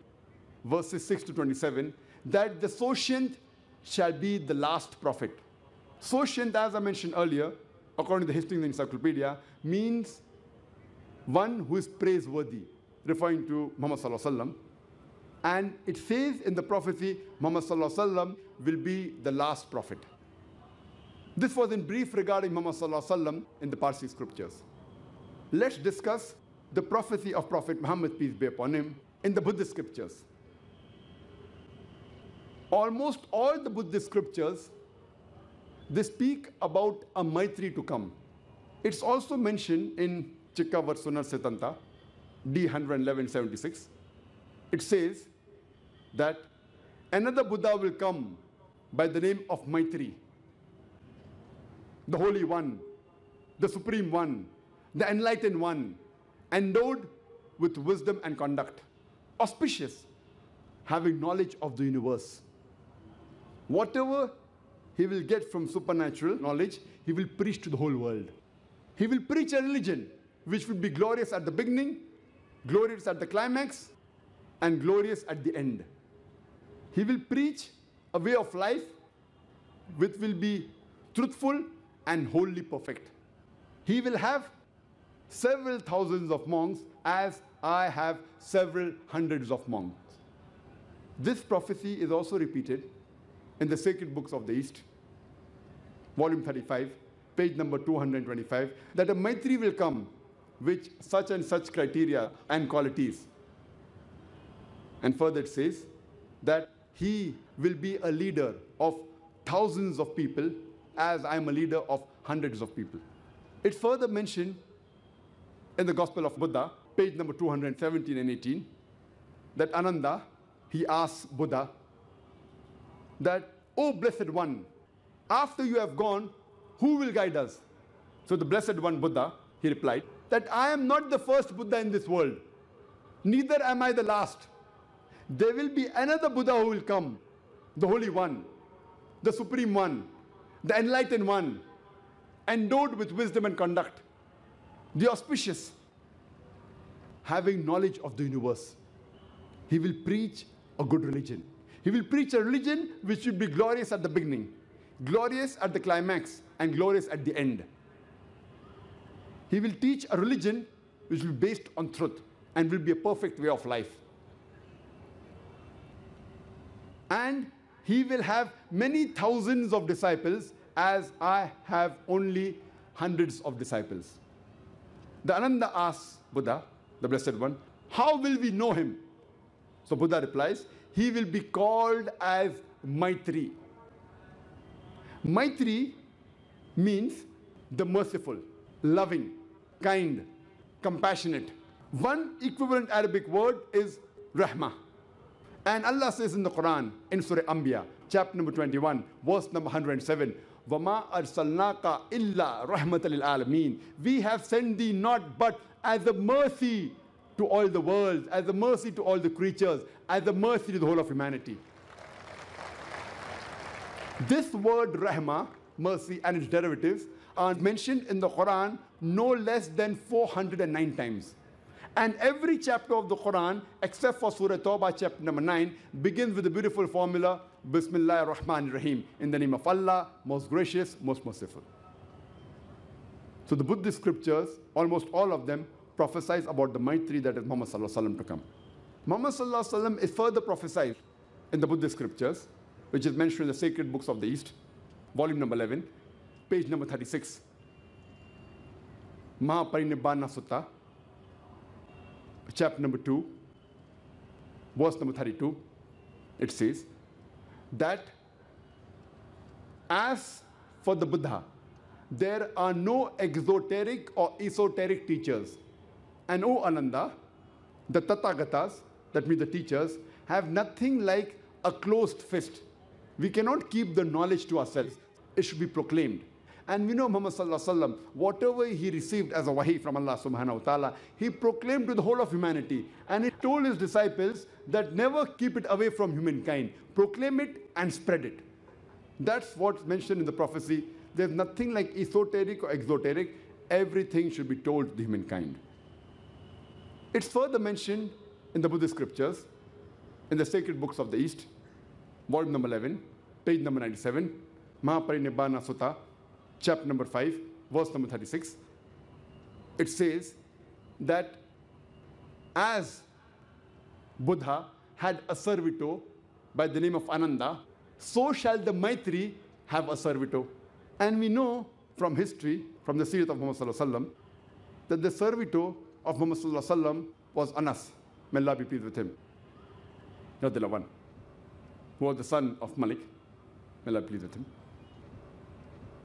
verses 6 to 27, that the Soshient shall be the last prophet. Soshient, as I mentioned earlier, according to the history of the Encyclopedia, means one who is praiseworthy, referring to Muhammad And it says in the prophecy, Muhammad will be the last prophet. This was in brief regarding Muhammad in the Parsi scriptures. Let's discuss the prophecy of Prophet Muhammad, peace be upon him, in the Buddhist scriptures. Almost all the Buddhist scriptures, they speak about a Maitri to come. It's also mentioned in Chikkavarsunar Siddhanta, D11176. It says that another Buddha will come by the name of Maitri, the Holy One, the Supreme One, the Enlightened One, endowed with wisdom and conduct, auspicious, having knowledge of the universe. Whatever he will get from supernatural knowledge, he will preach to the whole world. He will preach a religion which will be glorious at the beginning, glorious at the climax, and glorious at the end. He will preach a way of life which will be truthful and wholly perfect. He will have several thousands of monks as I have several hundreds of monks. This prophecy is also repeated in the sacred books of the East, volume 35, page number 225, that a Maitri will come which such and such criteria and qualities. And further it says that he will be a leader of thousands of people as I am a leader of hundreds of people. It's further mentioned in the Gospel of Buddha, page number 217 and 18, that Ananda, he asks Buddha, that, O Blessed One, after you have gone, who will guide us? So the Blessed One, Buddha, he replied, that I am not the first Buddha in this world, neither am I the last. There will be another Buddha who will come, the Holy One, the Supreme One, the Enlightened One, endowed with wisdom and conduct, the auspicious, having knowledge of the universe. He will preach a good religion. He will preach a religion which will be glorious at the beginning, glorious at the climax, and glorious at the end. He will teach a religion which will be based on truth and will be a perfect way of life. And he will have many thousands of disciples as I have only hundreds of disciples. The Ananda asks Buddha, the Blessed One, how will we know him? So Buddha replies, he will be called as Maitri. Maitri means the merciful, loving, kind, compassionate. One equivalent Arabic word is Rahmah. And Allah says in the Quran, in Surah Anbiya, chapter number 21, verse number 107, وَمَا أَرْسَلْنَاكَ إِلَّا رَحْمَةً لِلْعَالَمِينَ We have sent thee not but as a mercy to all the world, as a mercy to all the creatures, as a mercy to the whole of humanity. This word rahma, mercy, and its derivatives are mentioned in the Quran no less than 409 times. And every chapter of the Quran, except for Surah Tawbah, chapter number 9, begins with the beautiful formula, Bismillah ar-Rahman rahim in the name of Allah, most gracious, most merciful. So the Buddhist scriptures, almost all of them, prophesies about the Maitri that is Muhammad to come. Muhammad is further prophesied in the Buddhist scriptures, which is mentioned in the sacred books of the East, volume number 11, page number 36. Mahaparinibbana Sutta, chapter number 2, verse number 32, it says that as for the Buddha, there are no exoteric or esoteric teachers. And O Ananda, the Tathagatas, that means the teachers, have nothing like a closed fist. We cannot keep the knowledge to ourselves. It should be proclaimed. And we know Muhammad whatever he received as a wahi from Allah subhanahu wa ta'ala, he proclaimed to the whole of humanity. And he told his disciples that never keep it away from humankind. Proclaim it and spread it. That's what's mentioned in the prophecy. There's nothing like esoteric or exoteric. Everything should be told to humankind. It's further mentioned in the Buddhist scriptures, in the sacred books of the East, volume number 11, page number 97, Mahaparinibbana Sutta, chapter number 5, verse number 36, it says that as Buddha had a servitor by the name of Ananda, so shall the Maitri have a servitor. And we know from history, from the seerah of Muhammad that the servitor of Muhammad was Anas, may Allah be pleased with him, one, who was the son of Malik, may Allah be pleased with him.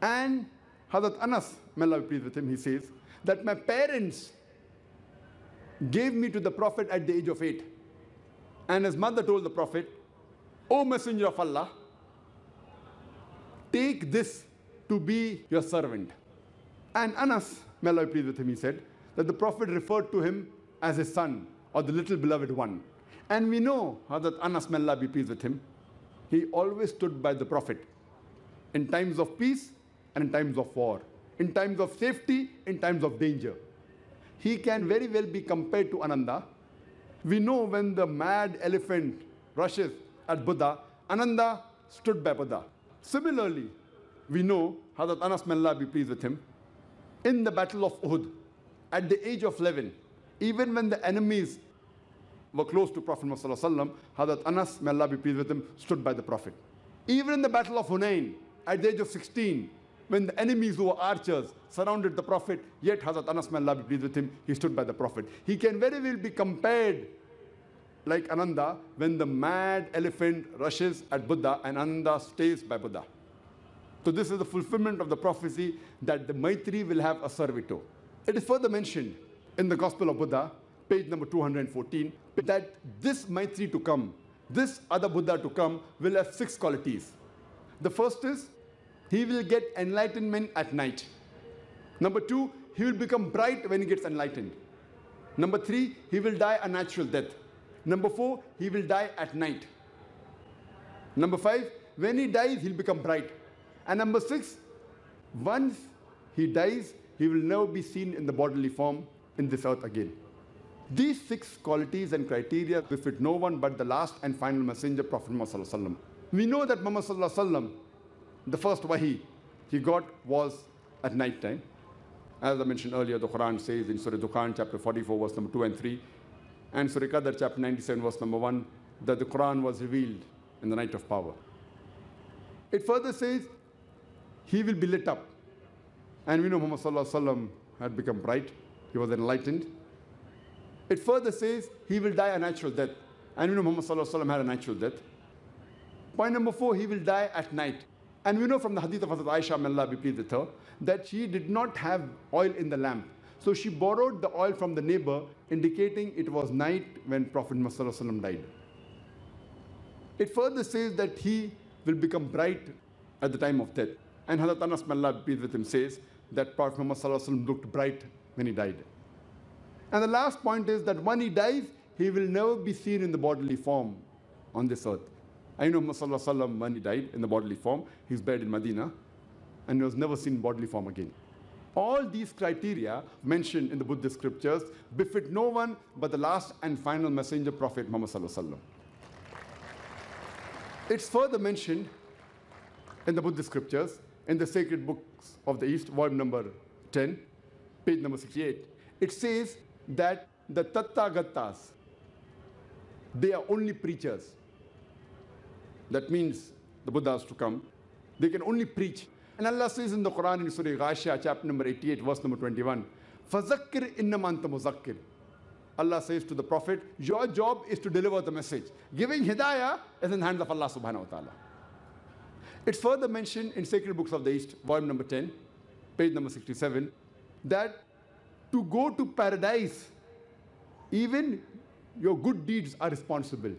And Hazrat Anas, may Allah be pleased with him, he says that my parents gave me to the Prophet at the age of eight. And his mother told the Prophet, O Messenger of Allah, take this to be your servant. And Anas, may Allah be pleased with him, he said that the Prophet referred to him as his son or the little beloved one. And we know Hazrat Anas, may Allah be pleased with him, he always stood by the Prophet in times of peace and in times of war, in times of safety, in times of danger. He can very well be compared to Ananda. We know when the mad elephant rushes at Buddha, Ananda stood by Buddha. Similarly, we know Hazrat Anas may Allah be pleased with him, in the battle of Uhud, at the age of 11, even when the enemies were close to Prophet Muhammad, Hazrat Anas, may Allah be pleased with him, stood by the Prophet. Even in the battle of Hunain, at the age of 16, when the enemies who were archers surrounded the Prophet, yet Hazrat Anas may Allah be pleased with him, he stood by the Prophet. He can very well be compared like Ananda when the mad elephant rushes at Buddha and Ananda stays by Buddha. So this is the fulfillment of the prophecy that the Maitri will have a servitor. It is further mentioned in the Gospel of Buddha, page number 214, that this Maitri to come, this other Buddha to come, will have six qualities. The first is he will get enlightenment at night. Number two, he will become bright when he gets enlightened. Number three, he will die a natural death. Number four, he will die at night. Number five, when he dies, he'll become bright. And number six, once he dies, he will never be seen in the bodily form in this earth again. These six qualities and criteria befit no one but the last and final messenger, Prophet Muhammad. We know that Muhammad, the first wahi he got was at night time. As I mentioned earlier, the Quran says in Surah Dukhan, chapter 44, verse number 2 and 3, and Surah Qadr, chapter 97, verse number 1, that the Quran was revealed in the night of power. It further says, he will be lit up. And we know Muhammad had become bright, he was enlightened. It further says, he will die a natural death. And we know Muhammad had a natural death. Point number four, he will die at night. And we know from the hadith of Hazrat Aisha, may Allah be pleased with her, that she did not have oil in the lamp. So she borrowed the oil from the neighbor, indicating it was night when Prophet Muhammad died. It further says that he will become bright at the time of death. And Hazrat Anas, may Allah be pleased with him, says that Prophet Muhammad looked bright when he died. And the last point is that when he dies, he will never be seen in the bodily form on this earth. I know Muhammad when he died in the bodily form, he's buried in Medina, and he was never seen in bodily form again. All these criteria mentioned in the Buddhist scriptures befit no one but the last and final messenger, Prophet Muhammad. It's further mentioned in the Buddhist scriptures in the sacred books of the East, volume number 10, page number 68. It says that the Tathagatas, they are only preachers. That means the Buddha has to come. They can only preach. And Allah says in the Quran in Surah Ghashiyah, chapter number 88, verse number 21, Fazakir innamanta muzakkir. Allah says to the Prophet, your job is to deliver the message. Giving hidayah is in the hands of Allah subhanahu wa ta'ala. It's further mentioned in Sacred Books of the East, volume number 10, page number 67, that to go to paradise, even your good deeds are responsible.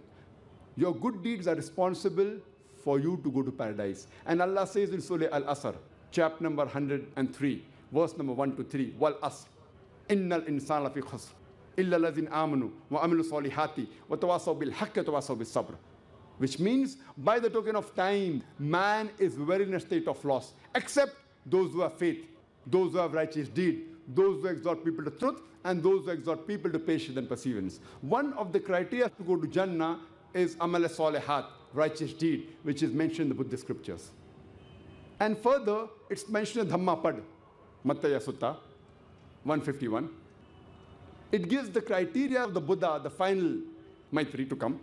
Your good deeds are responsible for you to go to paradise. And Allah says in Surah Al-Asr, chapter number 103, verse number 1 to 3, Wal Asr, Innal insana fi khasr, illa lazin amanu, wa amilu salihati, wa tawasaw bil haqq, tawasaw bil sabr. Which means, by the token of time, man is very in a state of loss, except those who have faith, those who have righteous deed, those who exhort people to truth, and those who exhort people to patience and perseverance. One of the criteria to go to Jannah is amal salihat, righteous deed, which is mentioned in the Buddhist scriptures. And further, it's mentioned in Dhammapad, Mattaya Sutta, 151. It gives the criteria of the Buddha, the final Maitri to come.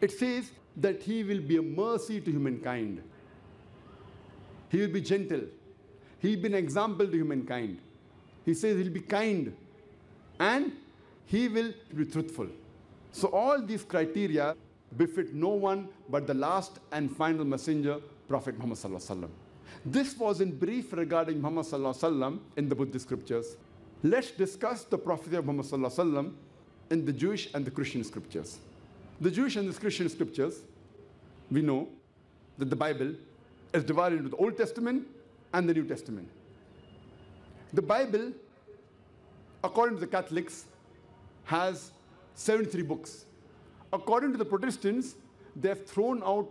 It says that he will be a mercy to humankind. He will be gentle. He will be an example to humankind. He says he'll be kind and he will be truthful. So all these criteria befit no one but the last and final messenger, Prophet Muhammad This was in brief regarding Muhammad in the Buddhist scriptures. Let's discuss the prophecy of Muhammad in the Jewish and the Christian scriptures. The Jewish and the Christian scriptures, we know that the Bible is divided into the Old Testament and the New Testament. The Bible, according to the Catholics, has 73 books. According to the Protestants, they have thrown out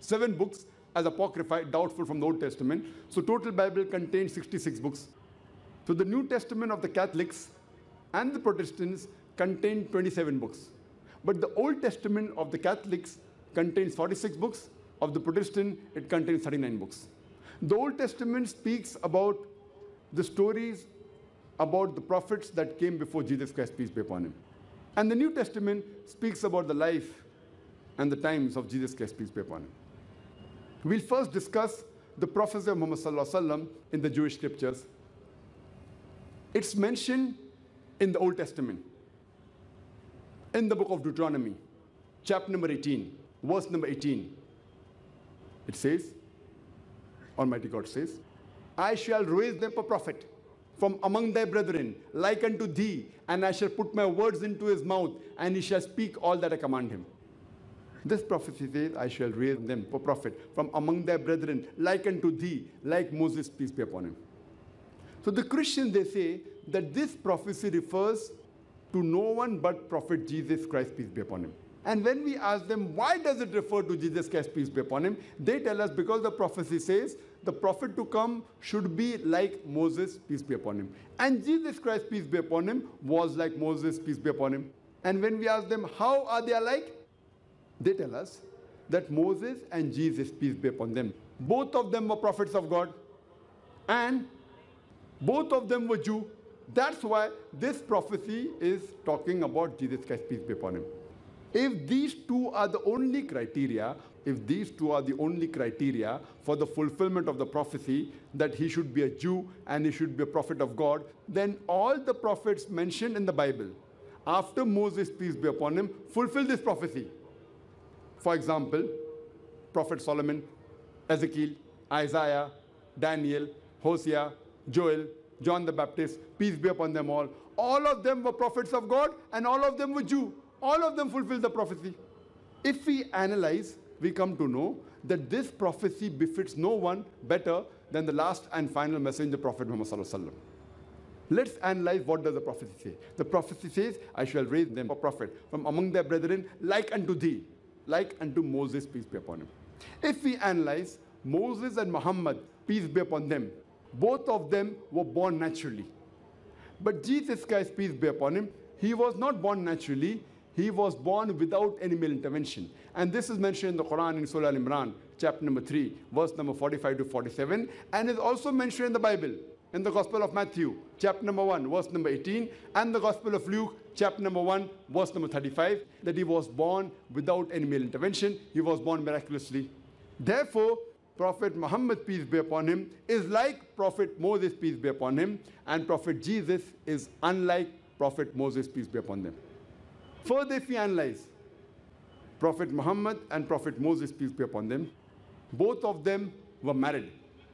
seven books as apocrypha, doubtful from the Old Testament. So total Bible contains 66 books. So the New Testament of the Catholics and the Protestants contain 27 books. But the Old Testament of the Catholics contains 46 books. Of the Protestant, it contains 39 books. The Old Testament speaks about the stories about the prophets that came before Jesus Christ, peace be upon him. And the New Testament speaks about the life and the times of Jesus Christ, peace be upon him. We'll first discuss the prophecy of Muhammad in the Jewish scriptures. It's mentioned in the Old Testament, in the book of Deuteronomy, chapter number 18, verse number 18. It says, Almighty God says, I shall raise them a prophet from among thy brethren, like unto thee, and I shall put my words into his mouth, and he shall speak all that I command him. This prophecy says, I shall raise them for prophet from among thy brethren, like unto thee, like Moses, peace be upon him. So the Christians, they say that this prophecy refers to no one but Prophet Jesus Christ, peace be upon him. And when we ask them, why does it refer to Jesus Christ, peace be upon him? They tell us because the prophecy says the prophet to come should be like Moses, peace be upon him. And Jesus Christ, peace be upon him, was like Moses, peace be upon him. And when we ask them, how are they alike? They tell us that Moses and Jesus, peace be upon them, both of them were prophets of God, and both of them were Jew. That's why this prophecy is talking about Jesus Christ, peace be upon him. If these two are the only criteria, if these two are the only criteria for the fulfillment of the prophecy that he should be a Jew and he should be a prophet of God, then all the prophets mentioned in the Bible after Moses, peace be upon him, fulfill this prophecy. For example, Prophet Solomon, Ezekiel, Isaiah, Daniel, Hosea, Joel, John the Baptist, peace be upon them all. All of them were prophets of God and all of them were Jew. All of them fulfilled the prophecy. If we analyze, we come to know that this prophecy befits no one better than the last and final messenger, Prophet Muhammad. Let's analyze what does the prophecy say. The prophecy says, I shall raise them a prophet from among their brethren like unto thee, like unto Moses, peace be upon him. If we analyze Moses and Muhammad, peace be upon them, both of them were born naturally. But Jesus Christ, peace be upon him, he was not born naturally, he was born without any male intervention. And this is mentioned in the Quran in Surah Al Imran, chapter number 3, verse number 45 to 47, and is also mentioned in the Bible, in the Gospel of Matthew, chapter number 1, verse number 18, and the Gospel of Luke, chapter number 1, verse number 35, that he was born without any male intervention, he was born miraculously. Therefore, Prophet Muhammad, peace be upon him, is like Prophet Moses, peace be upon him, and Prophet Jesus is unlike Prophet Moses, peace be upon them. Further, if we analyze Prophet Muhammad and Prophet Moses, peace be upon them, both of them were married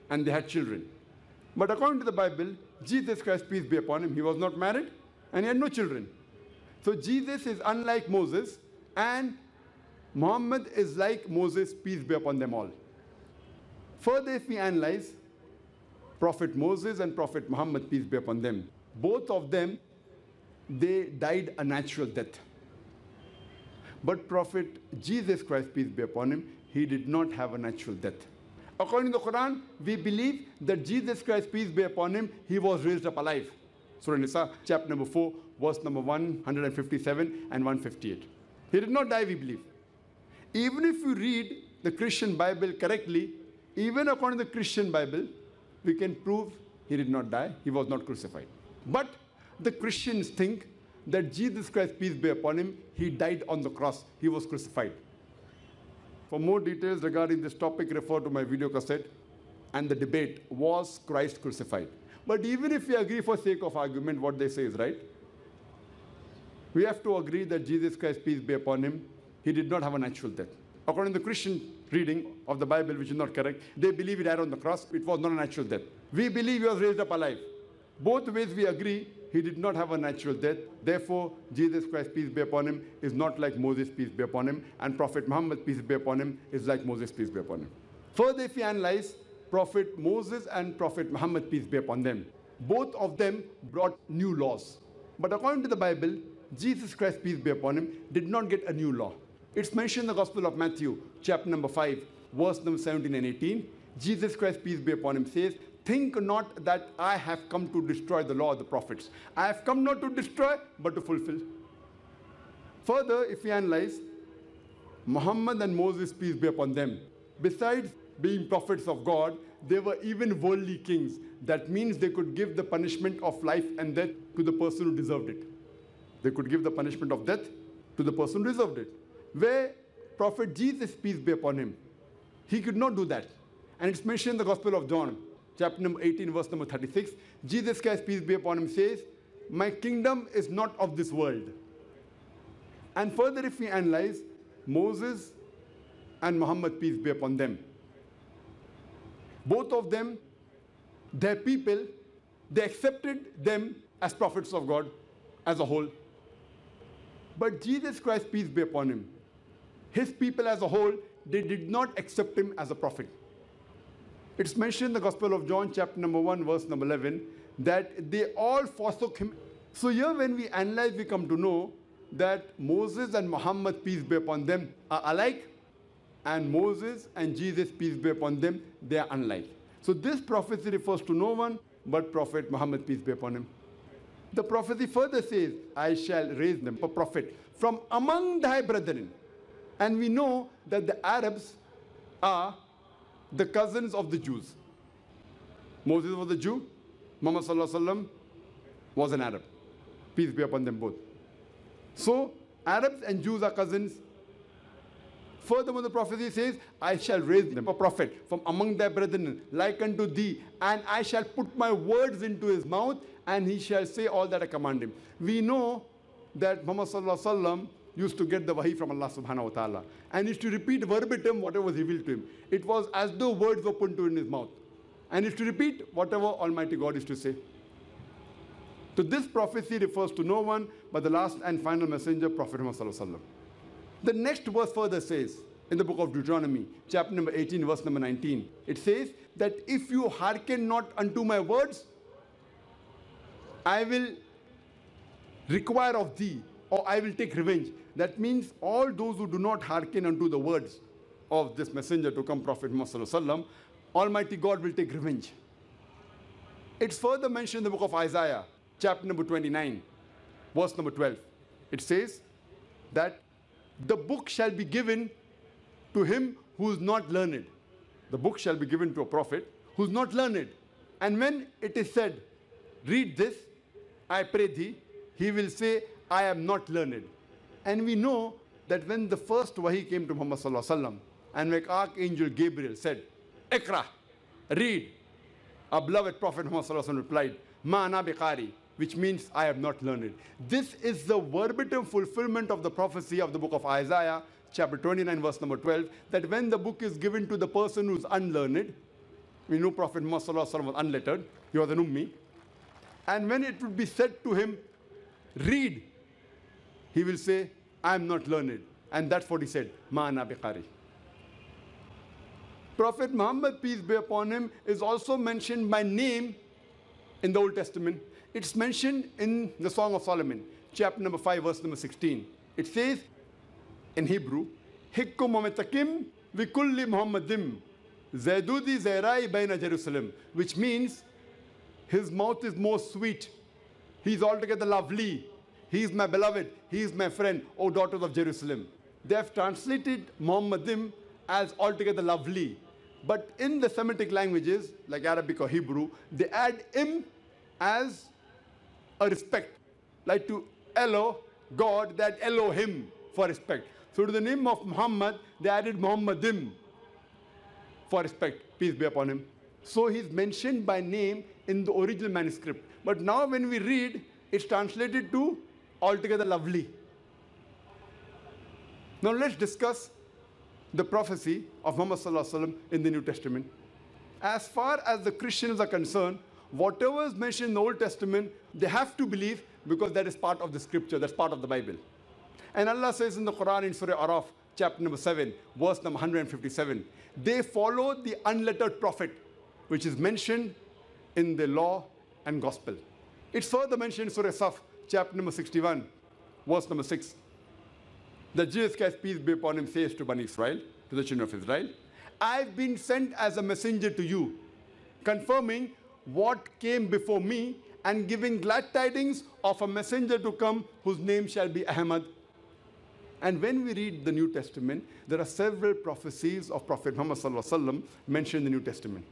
and they had children. But according to the Bible, Jesus Christ, peace be upon him, he was not married and he had no children. So Jesus is unlike Moses and Muhammad is like Moses, peace be upon them all. Further, if we analyze Prophet Moses and Prophet Muhammad, peace be upon them, both of them, they died a natural death. But Prophet Jesus Christ, peace be upon him, he did not have a natural death. According to the Quran, we believe that Jesus Christ, peace be upon him, he was raised up alive. Surah Nisa, chapter number 4, verse number 157 and 158. He did not die, we believe. Even if you read the Christian Bible correctly, even according to the Christian Bible, we can prove he did not die, he was not crucified. But the Christians think that Jesus Christ, peace be upon him, he died on the cross, he was crucified. For more details regarding this topic, refer to my video cassette and the debate Was Christ crucified? But even if we agree for sake of argument, what they say is right. We have to agree that Jesus Christ, peace be upon him, he did not have a natural death. According to the Christian reading of the Bible, which is not correct, they believe he died on the cross. It was not a natural death. We believe he was raised up alive. Both ways we agree he did not have a natural death. Therefore, Jesus Christ, peace be upon him, is not like Moses, peace be upon him, and Prophet Muhammad, peace be upon him, is like Moses, peace be upon him. Further, if we analyze Prophet Moses and Prophet Muhammad, peace be upon them, both of them brought new laws. But according to the Bible, Jesus Christ, peace be upon him, did not get a new law. It's mentioned in the Gospel of Matthew, chapter number 5, verse number 17 and 18. Jesus Christ, peace be upon him, says, Think not that I have come to destroy the law of the prophets. I have come not to destroy, but to fulfill. Further, if we analyze, Muhammad and Moses, peace be upon them, besides being prophets of God, they were even worldly kings. That means they could give the punishment of life and death to the person who deserved it. They could give the punishment of death to the person who deserved it. Where Prophet Jesus, peace be upon him, he could not do that. And it's mentioned in the Gospel of John, chapter number 18, verse number 36. Jesus Christ, peace be upon him, says, My kingdom is not of this world. And further, if we analyze, Moses and Muhammad, peace be upon them, both of them, their people, they accepted them as prophets of God as a whole. But Jesus Christ, peace be upon him, his people as a whole, they did not accept him as a prophet. It's mentioned in the Gospel of John, chapter number 1, verse number 11, that they all forsook him. So, here when we analyze, we come to know that Moses and Muhammad, peace be upon them, are alike, and Moses and Jesus, peace be upon them, they are unlike. So, this prophecy refers to no one but Prophet Muhammad, peace be upon him. The prophecy further says, I shall raise them, a prophet, from among thy brethren. And we know that the Arabs are the cousins of the Jews. Moses was a Jew, Muhammad was an Arab. Peace be upon them both. So, Arabs and Jews are cousins. Furthermore, the prophecy says, I shall raise them a prophet from among their brethren, like unto thee, and I shall put my words into his mouth, and he shall say all that I command him. We know that Muhammad used to get the wahi from Allah subhanahu wa ta'ala and used to repeat verbatim whatever was revealed to him. It was as though words were put into in his mouth. And used to repeat whatever Almighty God used to say. So this prophecy refers to no one but the last and final messenger, Prophet Muhammad. The next verse further says, in the book of Deuteronomy, chapter number 18, verse number 19, it says that if you hearken not unto my words, I will require of thee, or I will take revenge. That means all those who do not hearken unto the words of this messenger to come, Prophet Muhammad, Almighty God will take revenge. It's further mentioned in the book of Isaiah, chapter number 29, verse number 12. It says that the book shall be given to him who is not learned. The book shall be given to a prophet who is not learned. And when it is said, read this, I pray thee, he will say, I am not learned. And we know that when the first wahi came to Muhammad and when Archangel Gabriel said, Ikra, read, our beloved Prophet Muhammad replied, Ma ana biqari, which means I have not learned. it. This is the verbatim fulfillment of the prophecy of the book of Isaiah, chapter 29, verse number 12, that when the book is given to the person who's unlearned, we know Prophet Muhammad was unlettered, he was an ummi, and when it would be said to him, read, he will say, I am not learned. And that's what he said, Ma'ana biqari. Prophet Muhammad, peace be upon him, is also mentioned by name in the Old Testament. It's mentioned in the Song of Solomon, chapter number 5, verse number 16. It says in Hebrew, Hikkum Vikulli Muhammadim Zaydudi Zairai Baina Jerusalem, which means his mouth is more sweet. He's altogether lovely. He is my beloved. He is my friend, O daughters of Jerusalem. They have translated Muhammadim as altogether lovely. But in the Semitic languages, like Arabic or Hebrew, they add im as a respect. Like to Elo, God, that Elohim for respect. So to the name of Muhammad, they added Muhammadim for respect. Peace be upon him. So he's mentioned by name in the original manuscript. But now when we read, it's translated to altogether lovely. Now let's discuss the prophecy of Muhammad in the New Testament. As far as the Christians are concerned, whatever is mentioned in the Old Testament, they have to believe because that is part of the scripture, that's part of the Bible. And Allah says in the Quran in Surah Araf, chapter number 7, verse number 157, they follow the unlettered prophet, which is mentioned in the law and gospel. It's further mentioned in Surah Saf, chapter number 61, verse number 6. The Jesus Christ, peace be upon him, says to Israel, to the children of Israel, I've been sent as a messenger to you, confirming what came before me and giving glad tidings of a messenger to come whose name shall be Ahmad. And when we read the New Testament, there are several prophecies of Prophet Muhammad mentioned in the New Testament.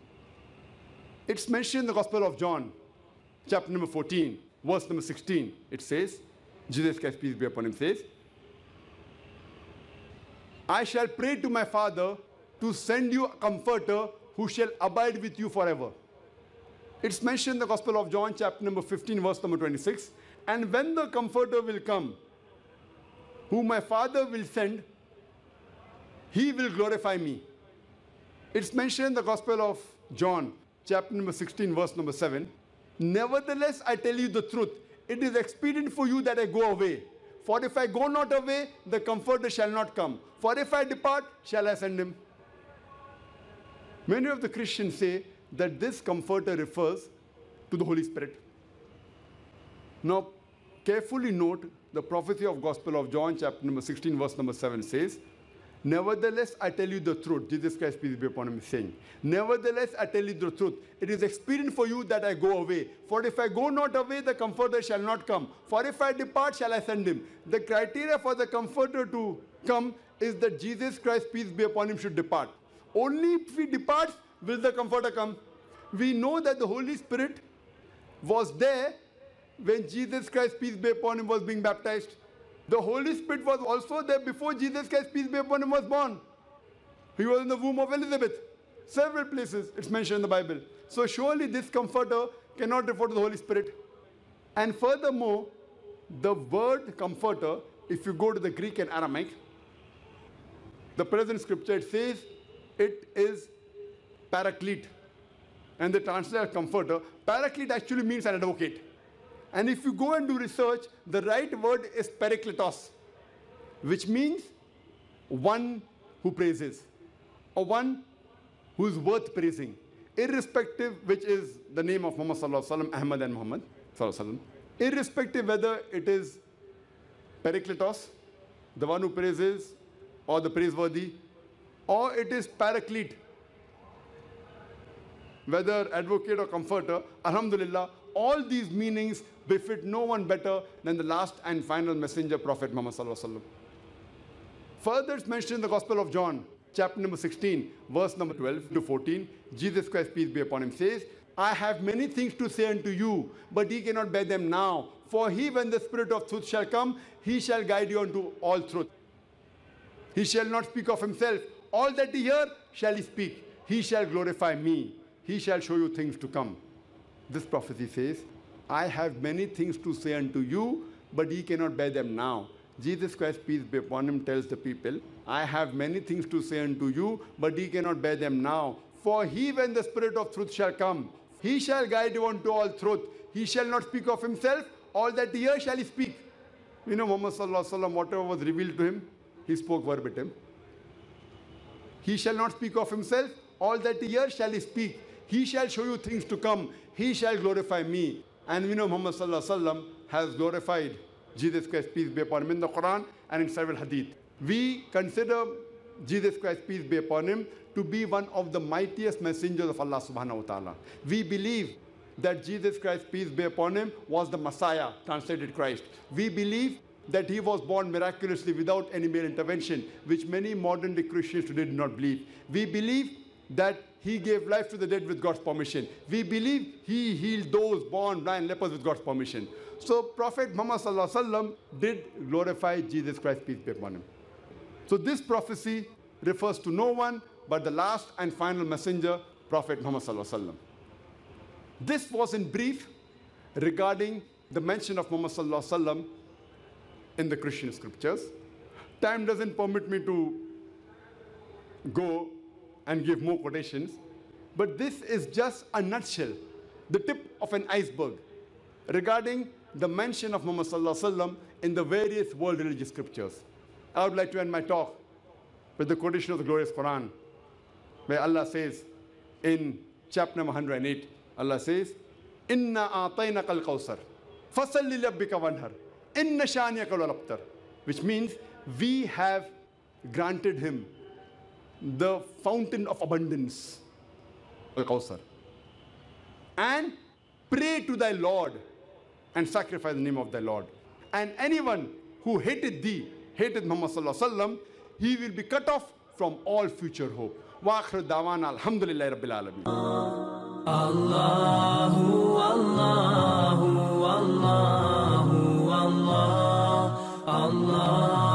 It's mentioned in the Gospel of John, chapter number 14, verse number 16. It says, Jesus Christ, peace be upon him, says, I shall pray to my Father to send you a comforter who shall abide with you forever. It's mentioned in the Gospel of John, chapter number 15, verse number 26. And when the Comforter will come, whom my Father will send, he will glorify me. It's mentioned in the Gospel of John, chapter number 16, verse number 7. Nevertheless, I tell you the truth. It is expedient for you that I go away. For if I go not away, the Comforter shall not come. For if I depart, shall I send him? Many of the Christians say that this Comforter refers to the Holy Spirit. Now, carefully note the prophecy of Gospel of John, chapter number 16, verse number 7 says, Nevertheless, I tell you the truth. Jesus Christ, peace be upon him, is saying, Nevertheless, I tell you the truth. It is expedient for you that I go away. For if I go not away, the Comforter shall not come. For if I depart, shall I send him. The criteria for the Comforter to come is that Jesus Christ, peace be upon him, should depart. Only if he departs will the Comforter come. We know that the Holy Spirit was there when Jesus Christ, peace be upon him, was being baptized. The Holy Spirit was also there before Jesus Christ, peace be upon him, was born. He was in the womb of Elizabeth. Several places it's mentioned in the Bible. So surely this comforter cannot refer to the Holy Spirit. And furthermore, the word comforter, if you go to the Greek and Aramaic, the present scripture it says it is paraclete. And the translator comforter. Paraclete actually means an advocate. And if you go and do research, the right word is parakletos, which means one who praises, or one who is worth praising, irrespective which is the name of Muhammad Ahmad and Muhammad irrespective whether it is parakletos, the one who praises, or the praiseworthy, or it is paraclete, whether advocate or comforter, Alhamdulillah, all these meanings befit no one better than the last and final messenger, Prophet Muhammad. Further, it's mentioned in the Gospel of John, chapter number 16, verse number 12 to 14. Jesus Christ, peace be upon him, says, I have many things to say unto you, but ye cannot bear them now. For he, when the Spirit of truth shall come, he shall guide you unto all truth. He shall not speak of himself. All that he hear shall he speak. He shall glorify me. He shall show you things to come. This prophecy says, I have many things to say unto you, but ye cannot bear them now. Jesus Christ, peace be upon him, tells the people, I have many things to say unto you, but ye cannot bear them now. For he, when the Spirit of truth shall come, he shall guide you unto all truth. He shall not speak of himself, all that he hears shall he speak. You know, Muhammad whatever was revealed to him, he spoke verbatim. He shall not speak of himself, all that he hears shall he speak. He shall show you things to come. He shall glorify me. And we know Muhammad wasallam has glorified Jesus Christ, peace be upon him, in the Quran and in several hadith. We consider Jesus Christ, peace be upon him, to be one of the mightiest messengers of Allah subhanahu wa ta'ala. We believe that Jesus Christ, peace be upon him, was the Messiah, translated Christ. We believe that he was born miraculously without any male intervention, which many modern day Christians today do not believe. We believe that he gave life to the dead with God's permission. We believe he healed those born blind lepers with God's permission. So Prophet Muhammad did glorify Jesus Christ, peace be upon him. So this prophecy refers to no one but the last and final messenger, Prophet Muhammad. This was in brief regarding the mention of Muhammad in the Christian scriptures. Time doesn't permit me to go and give more quotations, but this is just a nutshell, the tip of an iceberg regarding the mention of Muhammad in the various world religious scriptures. I would like to end my talk with the quotation of the glorious Quran, where Allah says in chapter number 108, Allah says, Inna a'tainaka al-kawsar, fasalli rabbika wanhar, inna shaniyaka al which means we have granted him the fountain of abundance, oh, And pray to thy Lord and sacrifice the name of thy Lord. And anyone who hated thee, hated Muhammad sallallahu alaihi wasallam, he will be cut off from all future hope. وآخر دعوانا الحمد لله رب العالمين الله الله الله الله الله